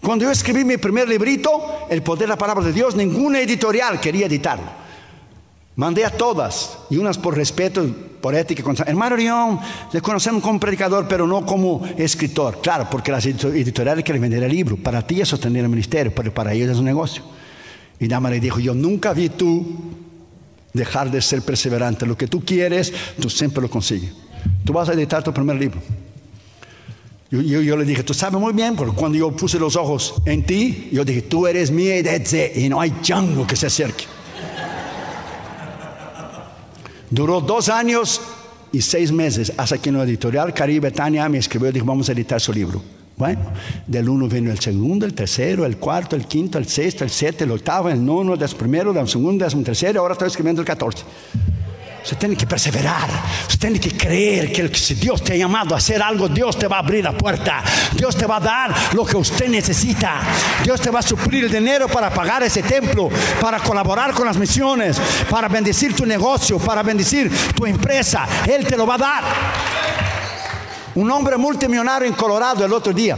Cuando yo escribí mi primer librito, El poder de la palabra de Dios, ninguna editorial quería editarlo. Mandé a todas, y unas por respeto, por ética. Hermano Orión, le conocemos como predicador, pero no como escritor. Claro, porque las editoriales quieren vender el libro. Para ti es sostener el ministerio, pero para ellos es un negocio. Y Dama le dijo, yo nunca vi tú dejar de ser perseverante. Lo que tú quieres, tú siempre lo consigues. Tú vas a editar tu primer libro. Yo, le dije, tú sabes muy bien, porque cuando yo puse los ojos en ti, yo dije, tú eres mi y no hay chango que se acerque. Duró dos años y seis meses hasta que en la editorial Caribe Tania me escribió y dijo, vamos a editar su libro. Bueno, del uno vino el segundo, el tercero, el cuarto, el quinto, el sexto, el siete, el octavo, el nono, el primero, el segundo, el tercero, ahora estoy escribiendo el catorce. Usted tiene que perseverar, usted tiene que creer que si Dios te ha llamado a hacer algo, Dios te va a abrir la puerta, Dios te va a dar lo que usted necesita, Dios te va a suplir el dinero para pagar ese templo, para colaborar con las misiones, para bendecir tu negocio, para bendecir tu empresa, Él te lo va a dar. Un hombre multimillonario en Colorado el otro día.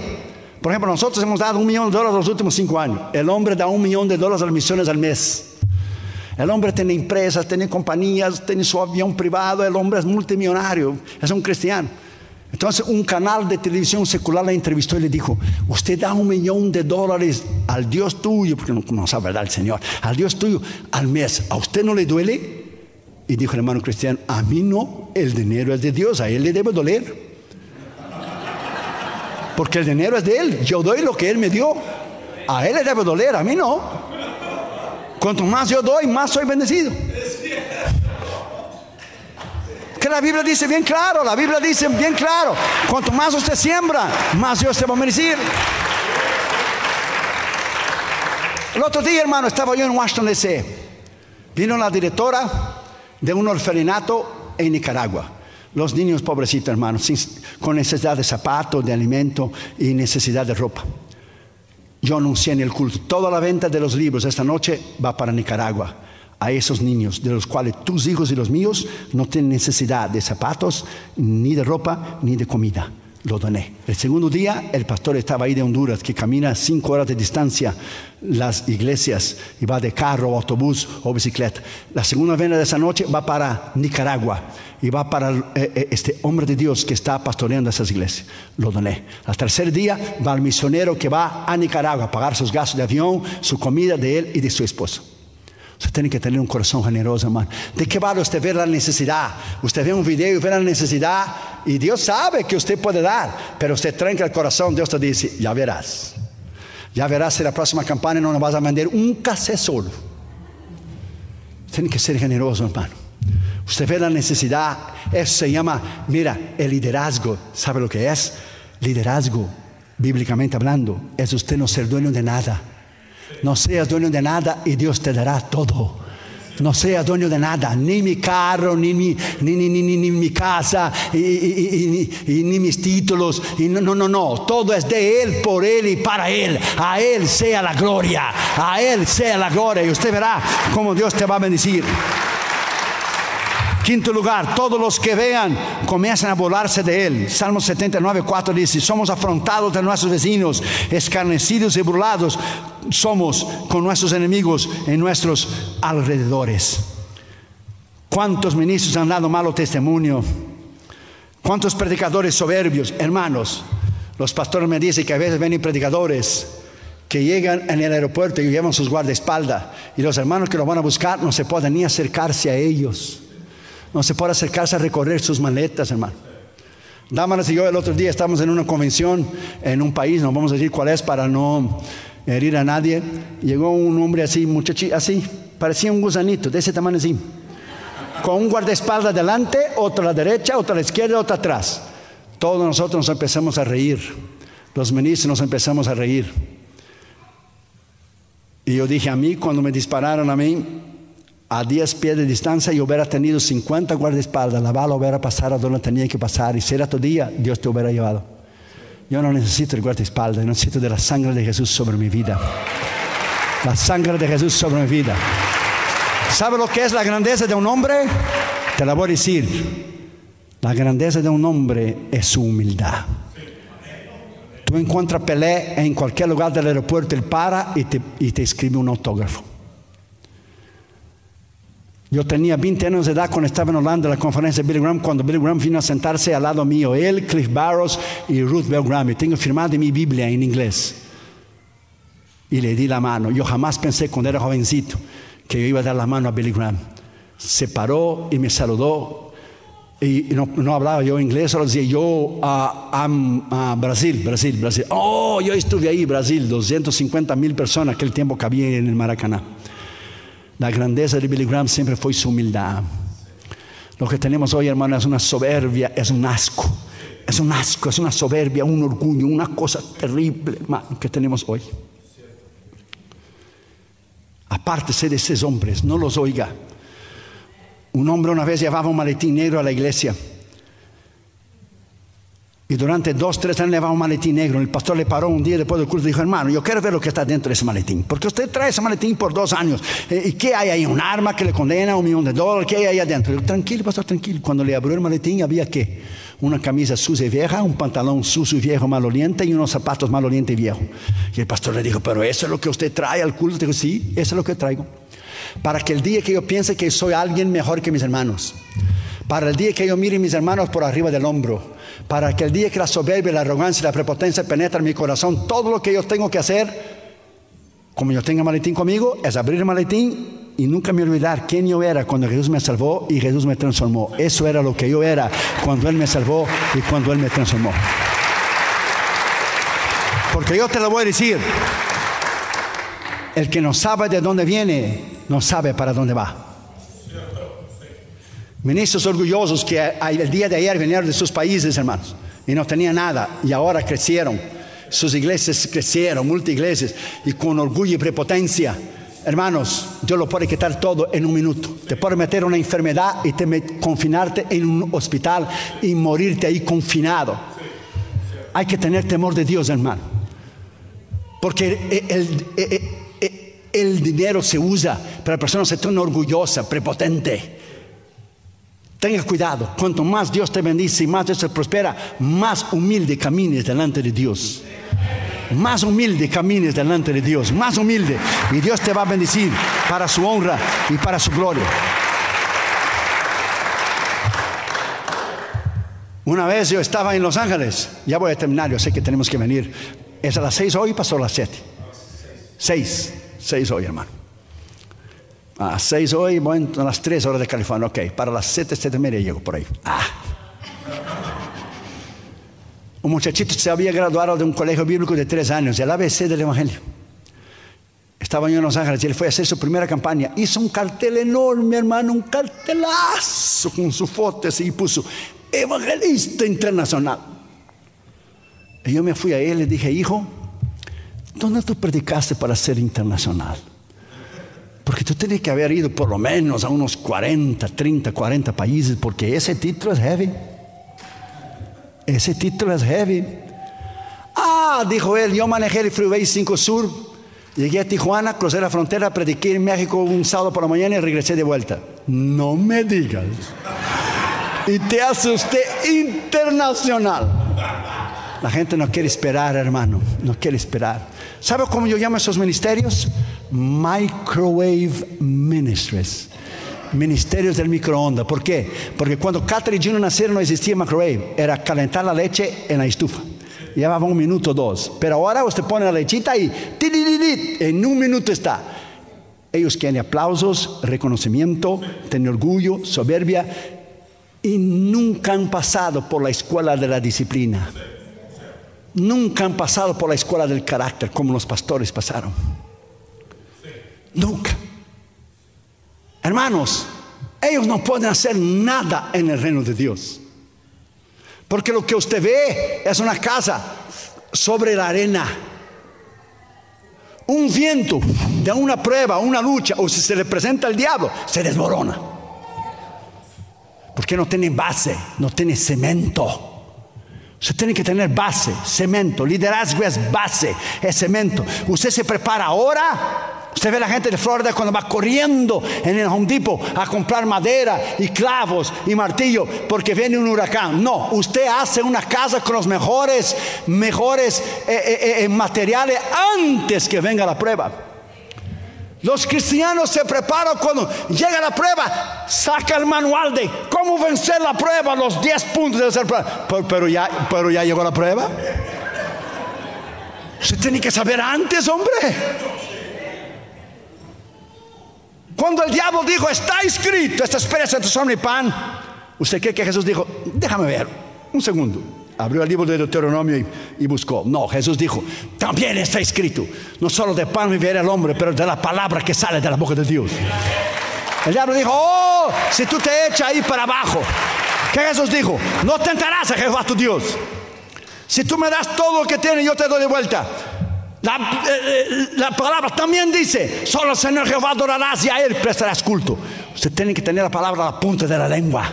Por ejemplo, nosotros hemos dado un millón de dólares los últimos cinco años. El hombre da un millón de dólares a las misiones al mes. El hombre tiene empresas, tiene compañías, tiene su avión privado, el hombre es multimillonario, es un cristiano. Entonces un canal de televisión secular le entrevistó y le dijo, usted da un millón de dólares al Dios tuyo, porque no, no sabe verdad el Señor, al Dios tuyo al mes, ¿a usted no le duele? Y dijo el hermano cristiano, a mí no, el dinero es de Dios, a él le debe doler. Porque el dinero es de él, yo doy lo que él me dio, a él le debe doler, a mí no. Cuanto más yo doy, más soy bendecido que la Biblia dice bien claro, la Biblia dice bien claro, cuanto más usted siembra, más Dios te va a bendecir. El otro día, hermano, estaba yo en Washington DC. Vino la directora de un orfelinato en Nicaragua. Los niños pobrecitos, hermano, con necesidad de zapatos, de alimento y necesidad de ropa. Yo anuncié en el culto, toda la venta de los libros esta noche va para Nicaragua a esos niños, de los cuales tus hijos y los míos no tienen necesidad de zapatos, ni de ropa, ni de comida. Lo doné. El segundo día, el pastor estaba ahí de Honduras, que camina cinco horas de distancia las iglesias y va de carro, autobús o bicicleta. La segunda vez de esa noche va para Nicaragua y va para eh, eh, este hombre de Dios que está pastoreando esas iglesias. Lo doné. Al tercer día va al misionero que va a Nicaragua a pagar sus gastos de avión, su comida de él y de su esposo. Usted tiene que tener un corazón generoso, hermano. ¿De qué vale usted ver la necesidad? Usted ve un video y ve la necesidad y Dios sabe que usted puede dar, pero usted tranca el corazón, Dios te dice, ya verás. Ya verás si la próxima campaña no nos vas a vender un casé solo. Tiene que ser generoso, hermano. Usted ve la necesidad, eso se llama, mira, el liderazgo. ¿Sabe lo que es? Liderazgo, bíblicamente hablando, es usted no ser dueño de nada no seas dueño de nada y Dios te dará todo. No seas dueño de nada, ni mi carro, ni mi, ni, ni, ni, ni mi casa, y, ni mis títulos. Y no, no, no, no. Todo es de Él, por Él y para Él. A Él sea la gloria. A Él sea la gloria. Y usted verá cómo Dios te va a bendecir. Quinto lugar, todos los que vean comienzan a volarse de él. Salmo 79, 4 dice, somos afrontados de nuestros vecinos, escarnecidos y burlados somos con nuestros enemigos en nuestros alrededores. ¿Cuántos ministros han dado malo testimonio? ¿Cuántos predicadores soberbios? Hermanos, los pastores me dicen que a veces ven predicadores que llegan en el aeropuerto y llevan sus guardaespaldas y los hermanos que los van a buscar no se pueden ni acercarse a ellos. No se puede acercarse a recorrer sus maletas, hermano. Dámaras y yo el otro día estamos en una convención en un país, no vamos a decir cuál es para no herir a nadie. Llegó un hombre así, muchachito, así, parecía un gusanito, de ese tamaño así. Con un guardaespaldas delante, otro a la derecha, otro a la izquierda, otro atrás. Todos nosotros nos empezamos a reír. Los ministros nos empezamos a reír. Y yo dije a mí, cuando me dispararon a mí, a 10 pies de distancia y hubiera tenido 50 guardaespaldas, la bala hubiera pasado donde tenía que pasar y si era tu día, Dios te hubiera llevado. Yo no necesito el guardaespaldas, necesito de la sangre de Jesús sobre mi vida. La sangre de Jesús sobre mi vida. ¿Sabe lo que es la grandeza de un hombre? Te la voy a decir. La grandeza de un hombre es su humildad. Tú encuentras Pelé en cualquier lugar del aeropuerto, él para y te, y te escribe un autógrafo. Yo tenía 20 años de edad cuando estaba en Holanda en la conferencia de Billy Graham, cuando Billy Graham vino a sentarse al lado mío, él, Cliff Barrows y Ruth Bell Graham. Y tengo firmado en mi Biblia en inglés. Y le di la mano. Yo jamás pensé cuando era jovencito que yo iba a dar la mano a Billy Graham. Se paró y me saludó. Y no, hablaba yo inglés, solo decía yo a, a, Brasil, Brasil, Brasil. Oh, yo estuve ahí, Brasil, 250 mil personas, aquel tiempo cabía en el Maracaná. La grandeza de Billy Graham siempre fue su humildad. Lo que tenemos hoy, hermano, es una soberbia, es un asco. Es un asco, es una soberbia, un orgullo, una cosa terrible, hermano, que tenemos hoy. Apártese de esos hombres, no los oiga. Un hombre una vez llevaba un maletín negro a la iglesia. Y durante dos, tres años llevaba un maletín negro. El pastor le paró un día después del curso y dijo, hermano, yo quiero ver lo que está dentro de ese maletín. Porque usted trae ese maletín por dos años. Eh, ¿Y qué hay ahí? ¿Un arma que le condena? ¿Un millón de dólares? ¿Qué hay ahí adentro? tranquilo, pastor, tranquilo. Cuando le abrió el maletín había qué? Una camisa sucia y vieja, un pantalón sucio y viejo maloliente y unos zapatos malolientes y viejos. Y el pastor le dijo, pero eso es lo que usted trae al culto. Dijo, sí, eso es lo que traigo. Para que el día que yo piense que soy alguien mejor que mis hermanos. Para el día que yo mire a mis hermanos por arriba del hombro. Para que el día que la soberbia, la arrogancia y la prepotencia penetran en mi corazón, todo lo que yo tengo que hacer, como yo tenga maletín conmigo, es abrir el maletín y nunca me olvidar quién yo era cuando Jesús me salvó y Jesús me transformó. Eso era lo que yo era cuando Él me salvó y cuando Él me transformó. Porque yo te lo voy a decir, el que no sabe de dónde viene, no sabe para dónde va. Ministros orgullosos que el día de ayer vinieron de sus países, hermanos, y no tenían nada, y ahora crecieron. Sus iglesias crecieron, multiiglesias, y con orgullo y prepotencia. Hermanos, Dios lo puede quitar todo en un minuto. Te puede meter una enfermedad y te confinarte en un hospital y morirte ahí confinado. Hay que tener temor de Dios, hermano. Porque el, dinero se usa, pero la persona se torna orgullosa, prepotente. Tenga cuidado, cuanto más Dios te bendice y más Dios te prospera, más humilde camines delante de Dios. Más humilde camines delante de Dios, más humilde. Y Dios te va a bendecir para su honra y para su gloria. Una vez yo estaba en Los Ángeles, ya voy a terminar, yo sé que tenemos que venir. ¿Es a las seis hoy pasó a las siete? Seis, seis hoy, hermano. A las seis hoy, bueno, a las tres horas de California. Ok, para las siete, siete y media llego por ahí. Ah. Un muchachito se había graduado de un colegio bíblico de tres años, el ABC del Evangelio. Estaba yo en Los Ángeles y él fue a hacer su primera campaña. Hizo un cartel enorme, hermano, un cartelazo con su foto y puso Evangelista Internacional. Y yo me fui a él y dije, hijo, ¿dónde tú predicaste para ser internacional? Porque tú tienes que haber ido por lo menos a unos 40, 30, 40 países, porque ese título es heavy. Ese título es heavy. Ah, dijo él, yo manejé el Freeway 5 Sur, llegué a Tijuana, crucé la frontera, prediqué en México un sábado por la mañana y regresé de vuelta. No me digas. Y te hace usted internacional. La gente no quiere esperar, hermano, no quiere esperar. ¿Sabe cómo yo llamo esos ministerios? Microwave Ministries. Ministerios del microondas. ¿Por qué? Porque cuando Catherine y Junior nacieron no existía microwave. Era calentar la leche en la estufa. Llevaba un minuto o dos. Pero ahora usted pone la lechita y en un minuto está. Ellos quieren aplausos, reconocimiento, tienen orgullo, soberbia y nunca han pasado por la escuela de la disciplina nunca han pasado por la escuela del carácter como los pastores pasaron. Nunca. Hermanos, ellos no pueden hacer nada en el reino de Dios. Porque lo que usted ve es una casa sobre la arena. Un viento de una prueba, una lucha, o si se le presenta el diablo, se desmorona. Porque no tiene base, no tiene cemento. Usted tiene que tener base, cemento. Liderazgo es base, es cemento. Usted se prepara ahora. Usted ve la gente de Florida cuando va corriendo en el Home Depot a comprar madera y clavos y martillo porque viene un huracán. No, usted hace una casa con los mejores, mejores eh, eh, eh, materiales antes que venga la prueba. Los cristianos se preparan cuando llega la prueba, saca el manual de cómo vencer la prueba, los 10 puntos de hacer prueba. Pero, ya, pero ya llegó la prueba. Usted tiene que saber antes, hombre. Cuando el diablo dijo, está escrito, esta espera es tu sombra y pan, ¿usted cree que Jesús dijo, déjame ver, un segundo? Abrió el libro de Deuteronomio y, buscó. No, Jesús dijo, también está escrito, no solo de pan vivirá el hombre, pero de la palabra que sale de la boca de Dios. El diablo dijo, oh, si tú te echas ahí para abajo, ¿qué Jesús dijo? No tentarás a Jehová tu Dios. Si tú me das todo lo que tienes, yo te doy de vuelta. La, eh, la, palabra también dice, solo el Señor Jehová adorarás y a Él prestarás culto. Usted tiene que tener la palabra a la punta de la lengua.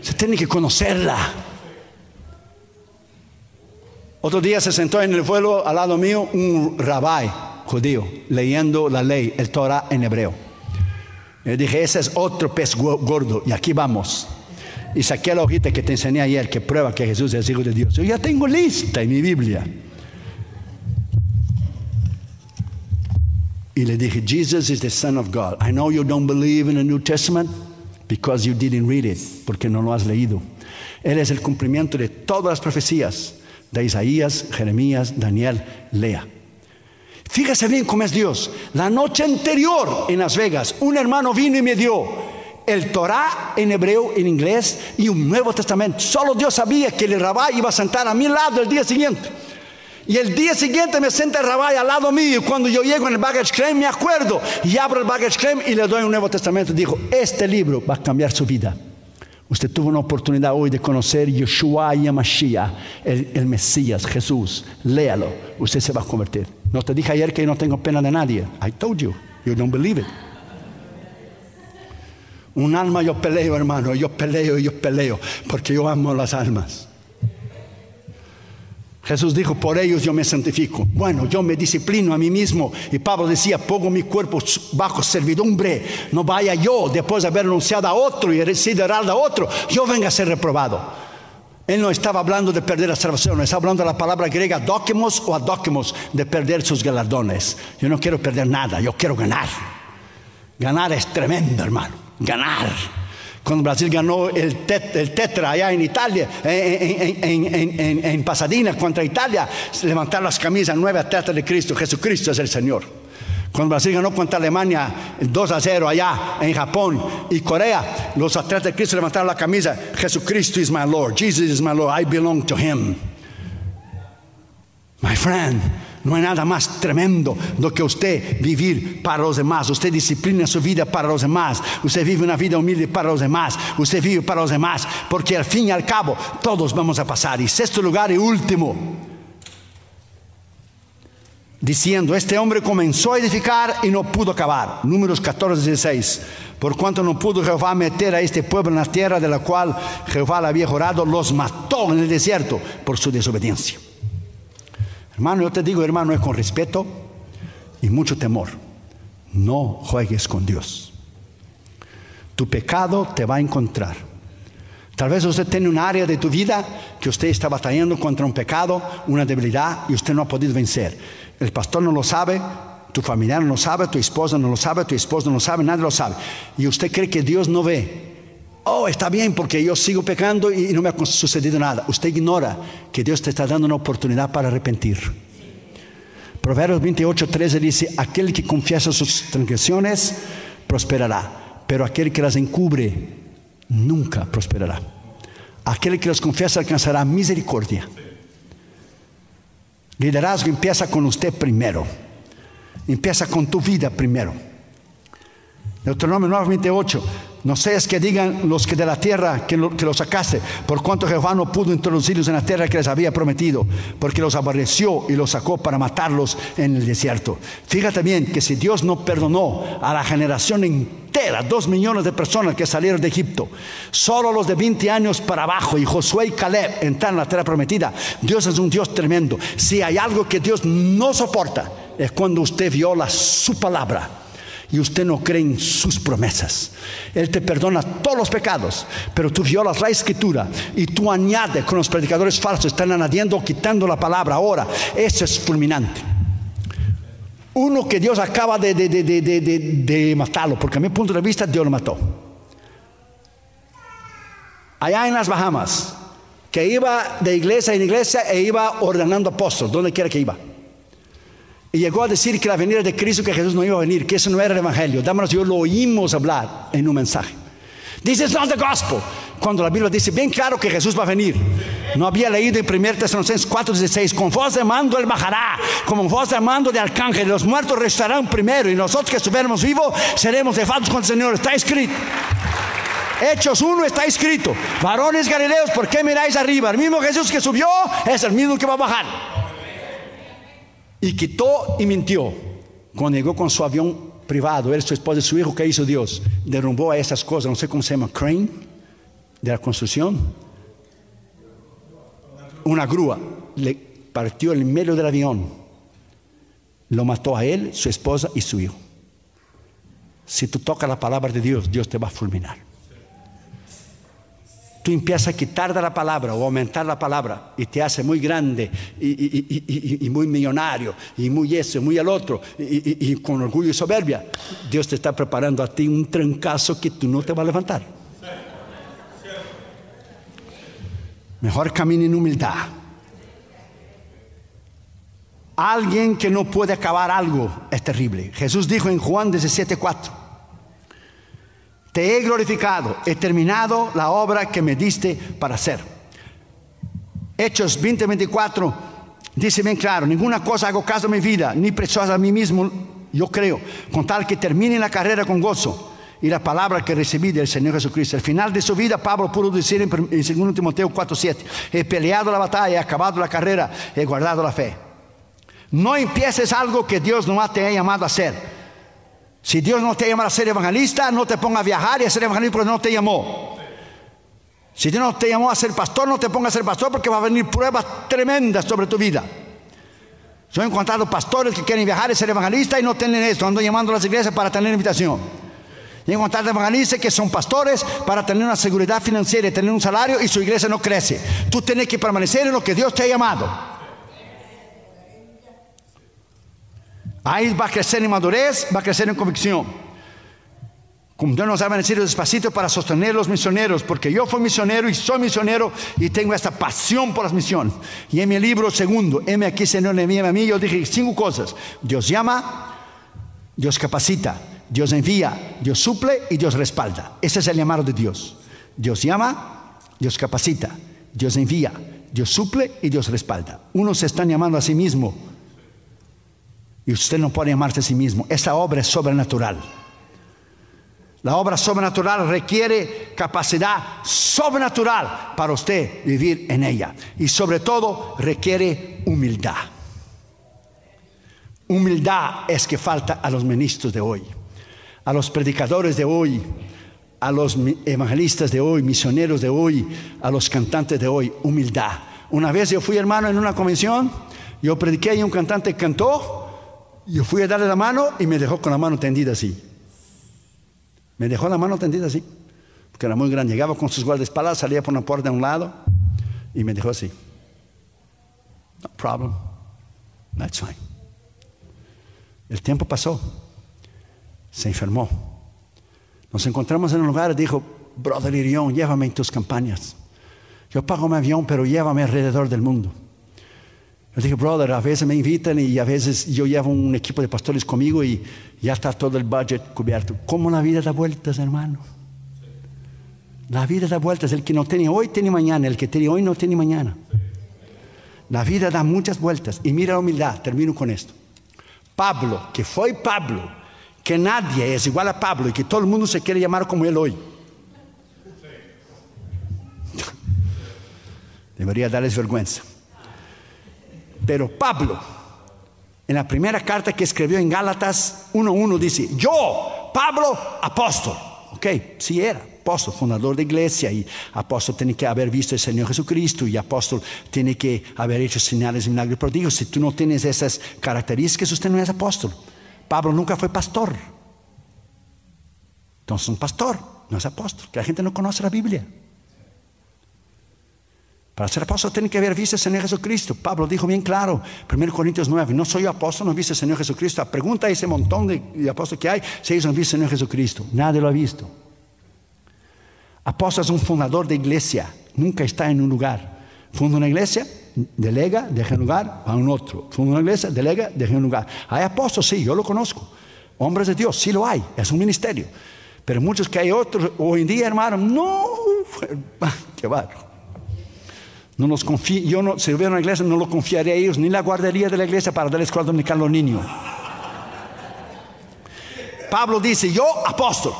Usted tiene que conocerla. Otro día se sentó en el vuelo al lado mío un rabbi judío leyendo la ley, el Torah en hebreo. Le dije, ese es otro pez gordo y aquí vamos. Y saqué la hojita que te enseñé ayer que prueba que Jesús es hijo de Dios. Yo ya tengo lista en mi Biblia. Y le dije, Jesus is the Son of God. I know you don't believe in the New Testament because you didn't read it, porque no lo has leído. Él es el cumplimiento de todas las profecías de Isaías, Jeremías, Daniel, lea. Fíjese bien cómo es Dios. La noche anterior en Las Vegas, un hermano vino y me dio el Torah en hebreo, en inglés y un Nuevo Testamento. Solo Dios sabía que el rabá iba a sentar a mi lado el día siguiente. Y el día siguiente me sienta el rabá al lado mío. Y cuando yo llego en el baggage claim, me acuerdo y abro el baggage claim y le doy un Nuevo Testamento. Dijo: Este libro va a cambiar su vida. Usted tuvo una oportunidad hoy de conocer Yeshua y Mashiach, el, Mesías, Jesús. Léalo, usted se va a convertir. No te dije ayer que no tengo pena de nadie. I told you, you don't believe it. Un alma yo peleo, hermano, yo peleo, yo peleo, porque yo amo las almas. Jesús dijo, por ellos yo me santifico. Bueno, yo me disciplino a mí mismo. Y Pablo decía, pongo mi cuerpo bajo servidumbre. No vaya yo, después de haber anunciado a otro y considerar a otro, yo venga a ser reprobado. Él no estaba hablando de perder la salvación, estaba hablando de la palabra griega dóquimos o adóquimos, de perder sus galardones. Yo no quiero perder nada, yo quiero ganar. Ganar es tremendo, hermano. Ganar. Cuando Brasil ganó el, tet, el tetra allá en Italia, en, en, en, Pasadena contra Italia, levantaron las camisas nueve atletas de Cristo. Jesucristo es el Señor. Cuando Brasil ganó contra Alemania 2 a 0 allá en Japón y Corea, los atletas de Cristo levantaron la camisa. Jesucristo is my Lord. Jesus is my Lord. I belong to Him. My friend, no hay nada más tremendo do que usted vivir para los demás. Usted disciplina su vida para los demás. Usted vive una vida humilde para los demás. Usted vive para los demás. Porque al fin y al cabo todos vamos a pasar. Y sexto lugar y último. Diciendo, este hombre comenzó a edificar y no pudo acabar. Números 14, 16. Por cuanto no pudo Jehová meter a este pueblo en la tierra de la cual Jehová le había jurado, los mató en el desierto por su desobediencia. Hermano, yo te digo, hermano, es con respeto y mucho temor. No juegues con Dios. Tu pecado te va a encontrar. Tal vez usted tiene un área de tu vida que usted está batallando contra un pecado, una debilidad y usted no ha podido vencer. El pastor no lo sabe, tu familiar no lo sabe, tu esposa no lo sabe, tu esposo no lo sabe, nadie lo sabe. Y usted cree que Dios no ve. Oh, está bien porque yo sigo pecando y no me ha sucedido nada. Usted ignora que Dios te está dando una oportunidad para arrepentir. Proverbios 28, 13 dice, aquel que confiesa sus transgresiones prosperará, pero aquel que las encubre nunca prosperará. Aquel que las confiesa alcanzará misericordia. Liderazgo empieza con usted primero. Empieza con tu vida primero. Deuteronomio 9, 28. No seas que digan los que de la tierra que lo, que sacaste, por cuanto Jehová no pudo introducirlos en la tierra que les había prometido, porque los aborreció y los sacó para matarlos en el desierto. Fíjate bien que si Dios no perdonó a la generación entera, dos millones de personas que salieron de Egipto, solo los de 20 años para abajo y Josué y Caleb entraron en la tierra prometida, Dios es un Dios tremendo. Si hay algo que Dios no soporta, es cuando usted viola su palabra y usted no cree en sus promesas. Él te perdona todos los pecados, pero tú violas la escritura y tú añades con los predicadores falsos, están añadiendo, quitando la palabra ahora. Eso es fulminante. Uno que Dios acaba de, de, de, de, matarlo, porque a mi punto de vista Dios lo mató. Allá en las Bahamas, que iba de iglesia en iglesia e iba ordenando apóstoles, donde quiera que iba. Y llegó a decir que la venida de Cristo, que Jesús no iba a venir, que eso no era el Evangelio. Dámonos, yo lo oímos hablar en un mensaje. Dice, it's not the gospel. Cuando la Biblia dice bien claro que Jesús va a venir. No había leído en 1 Tesalonicenses 4:16, con voz de mando Él bajará, como voz de mando de arcángel, los muertos restarán primero y nosotros que estuviéramos vivos seremos defados con el Señor. Está escrito. Hechos 1 está escrito. Varones galileos, ¿por qué miráis arriba? El mismo Jesús que subió es el mismo que va a bajar y quitó y mintió. Cuando llegó con su avión privado, él, su esposa y su hijo, ¿qué hizo Dios? Derrumbó a esas cosas, no sé cómo se llama, crane de la construcción. Una grúa le partió en medio del avión. Lo mató a él, su esposa y su hijo. Si tú tocas la palabra de Dios, Dios te va a fulminar. Tú empiezas a quitar de la palabra o aumentar la palabra y te hace muy grande y, muy millonario y muy eso, muy al otro y, con orgullo y soberbia, Dios te está preparando a ti un trancazo que tú no te vas a levantar. Mejor camina en humildad. Alguien que no puede acabar algo es terrible. Jesús dijo en Juan 17:4 te he glorificado, he terminado la obra que me diste para hacer. Hechos 20:24 dice bien claro, ninguna cosa hago caso a mi vida, ni preciosa a mí mismo, yo creo, con tal que termine la carrera con gozo y la palabra que recibí del Señor Jesucristo. Al final de su vida, Pablo pudo decir en 2 Timoteo 4:7, he peleado la batalla, he acabado la carrera, he guardado la fe. No empieces algo que Dios no te ha llamado a hacer. Si Dios no te llama a ser evangelista, no te ponga a viajar y a ser evangelista porque no te llamó. Si Dios no te llamó a ser pastor, no te ponga a ser pastor porque va a venir pruebas tremendas sobre tu vida. Yo he encontrado pastores que quieren viajar y ser evangelistas y no tienen esto, ando llamando a las iglesias para tener invitación. Y he encontrado evangelistas que son pastores para tener una seguridad financiera y tener un salario y su iglesia no crece. Tú tienes que permanecer en lo que Dios te ha llamado. Ahí va a crecer en madurez, va a crecer en convicción. Como Dios nos ha bendecido despacito para sostener los misioneros, porque yo fui misionero y soy misionero y tengo esta pasión por las misiones. Y en mi libro segundo, M aquí Señor, envíame a mí, yo dije cinco cosas. Dios llama, Dios capacita, Dios envía, Dios suple y Dios respalda. Ese es el llamado de Dios. Dios llama, Dios capacita, Dios envía, Dios suple y Dios respalda. Unos se están llamando a sí mismo y usted no puede llamarse a sí mismo. Esa obra es sobrenatural. La obra sobrenatural requiere capacidad sobrenatural para usted vivir en ella. Y sobre todo requiere humildad. Humildad es que falta a los ministros de hoy, a los predicadores de hoy, a los evangelistas de hoy, misioneros de hoy, a los cantantes de hoy. Humildad. Una vez yo fui hermano en una convención, yo prediqué y un cantante cantó yo fui a darle la mano y me dejó con la mano tendida así. Me dejó la mano tendida así, porque era muy grande. Llegaba con sus guardaespaldas, salía por una puerta de un lado y me dejó así. No problem. That's fine. El tiempo pasó. Se enfermó. Nos encontramos en un lugar y dijo, Brother Irión, llévame en tus campañas. Yo pago mi avión, pero llévame alrededor del mundo. Yo dije, brother, a veces me invitan y a veces yo llevo un equipo de pastores conmigo y ya está todo el budget cubierto. ¿Cómo la vida da vueltas, hermano? La vida da vueltas. El que no tiene hoy tiene mañana. El que tiene hoy no tiene mañana. La vida da muchas vueltas. Y mira la humildad. Termino con esto. Pablo, que fue Pablo, que nadie es igual a Pablo y que todo el mundo se quiere llamar como él hoy. [LAUGHS] Debería darles vergüenza. Pero Pablo, en la primera carta que escribió en Gálatas 1.1 dice, yo, Pablo, apóstol. Ok, sí era apóstol, fundador de iglesia y apóstol tiene que haber visto el Señor Jesucristo y apóstol tiene que haber hecho señales milagros. Pero digo, si tú no tienes esas características, usted no es apóstol. Pablo nunca fue pastor. Entonces un pastor no es apóstol, que la gente no conoce la Biblia. Para ser apóstol tiene que haber visto al Señor Jesucristo. Pablo dijo bien claro, 1 Corintios 9, no soy apóstol, no he visto al Señor Jesucristo. Pregunta a ese montón de, apóstoles que hay si ellos han visto al Señor Jesucristo. Nadie lo ha visto. Apóstol es un fundador de iglesia, nunca está en un lugar. Funda una iglesia, delega, deja un lugar, a un otro. Funda una iglesia, delega, deja un lugar. Hay apóstoles, sí, yo lo conozco. Hombres de Dios, sí lo hay, es un ministerio. Pero muchos que hay otros, hoy en día, hermano, no, [LAUGHS] qué barro. No nos confío, yo no, si hubiera una iglesia, no lo confiaría a ellos ni la guardería de la iglesia para dar la escuela dominical a los niños. Pablo dice, yo apóstol.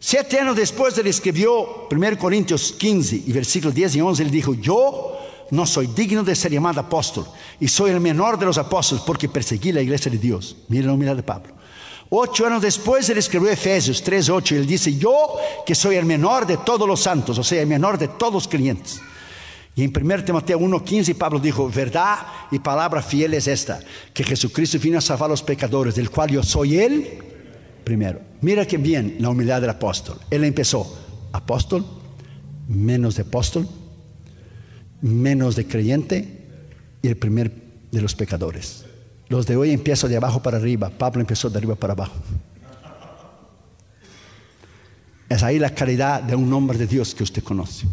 Siete años después él escribió 1 Corintios 15 y versículos 10 y 11, él dijo, yo no soy digno de ser llamado apóstol y soy el menor de los apóstoles porque perseguí la iglesia de Dios. Miren la humildad de Pablo. Ocho años después él escribió Efesios 3.8 y él dice, yo que soy el menor de todos los santos, o sea, el menor de todos los creyentes. Y en 1 Timoteo 1.15 Pablo dijo, verdad y palabra fiel es esta, que Jesucristo vino a salvar a los pecadores, del cual yo soy él primero. Mira que bien la humildad del apóstol. Él empezó, apóstol, menos de apóstol, menos de creyente y el primer de los pecadores. Los de hoy empiezan de abajo para arriba, Pablo empezó de arriba para abajo. Es ahí la calidad de un hombre de Dios que usted conoce.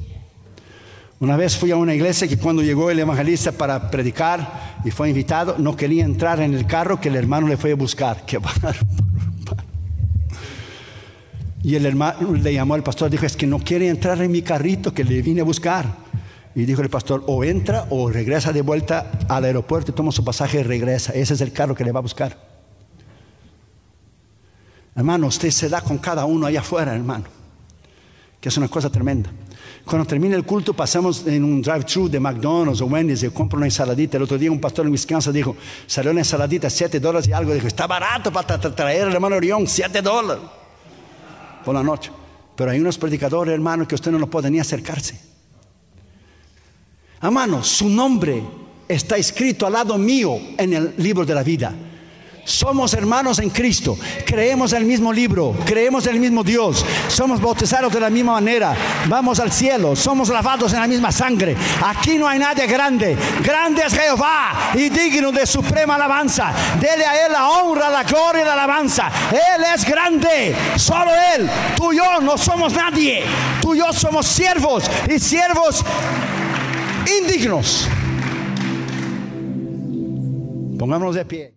Una vez fui a una iglesia que cuando llegó el evangelista para predicar y fue invitado, no quería entrar en el carro que el hermano le fue a buscar. Y el hermano le llamó al pastor, dijo, es que no quiere entrar en mi carrito que le vine a buscar. Y dijo el pastor, o entra o regresa de vuelta al aeropuerto toma su pasaje y regresa. Ese es el carro que le va a buscar. Hermano, usted se da con cada uno allá afuera, hermano. Que es una cosa tremenda. Cuando termina el culto, pasamos en un drive-thru de McDonald's o Wendy's y compro una ensaladita. El otro día un pastor en Wisconsin dijo, salió una ensaladita, 7 dólares y algo. Dijo, está barato para traer al hermano Orión, 7 dólares por la noche. Pero hay unos predicadores, hermano, que usted no puede ni acercarse. Hermano, su nombre está escrito al lado mío en el libro de la vida. Somos hermanos en Cristo, creemos en el mismo libro, creemos en el mismo Dios, somos bautizados de la misma manera, vamos al cielo, somos lavados en la misma sangre. Aquí no hay nadie grande, grande es Jehová y digno de suprema alabanza. Dele a Él la honra, la gloria y la alabanza. Él es grande, solo Él. Tú y yo no somos nadie, tú y yo somos siervos y siervos indignos. Pongámonos de pie.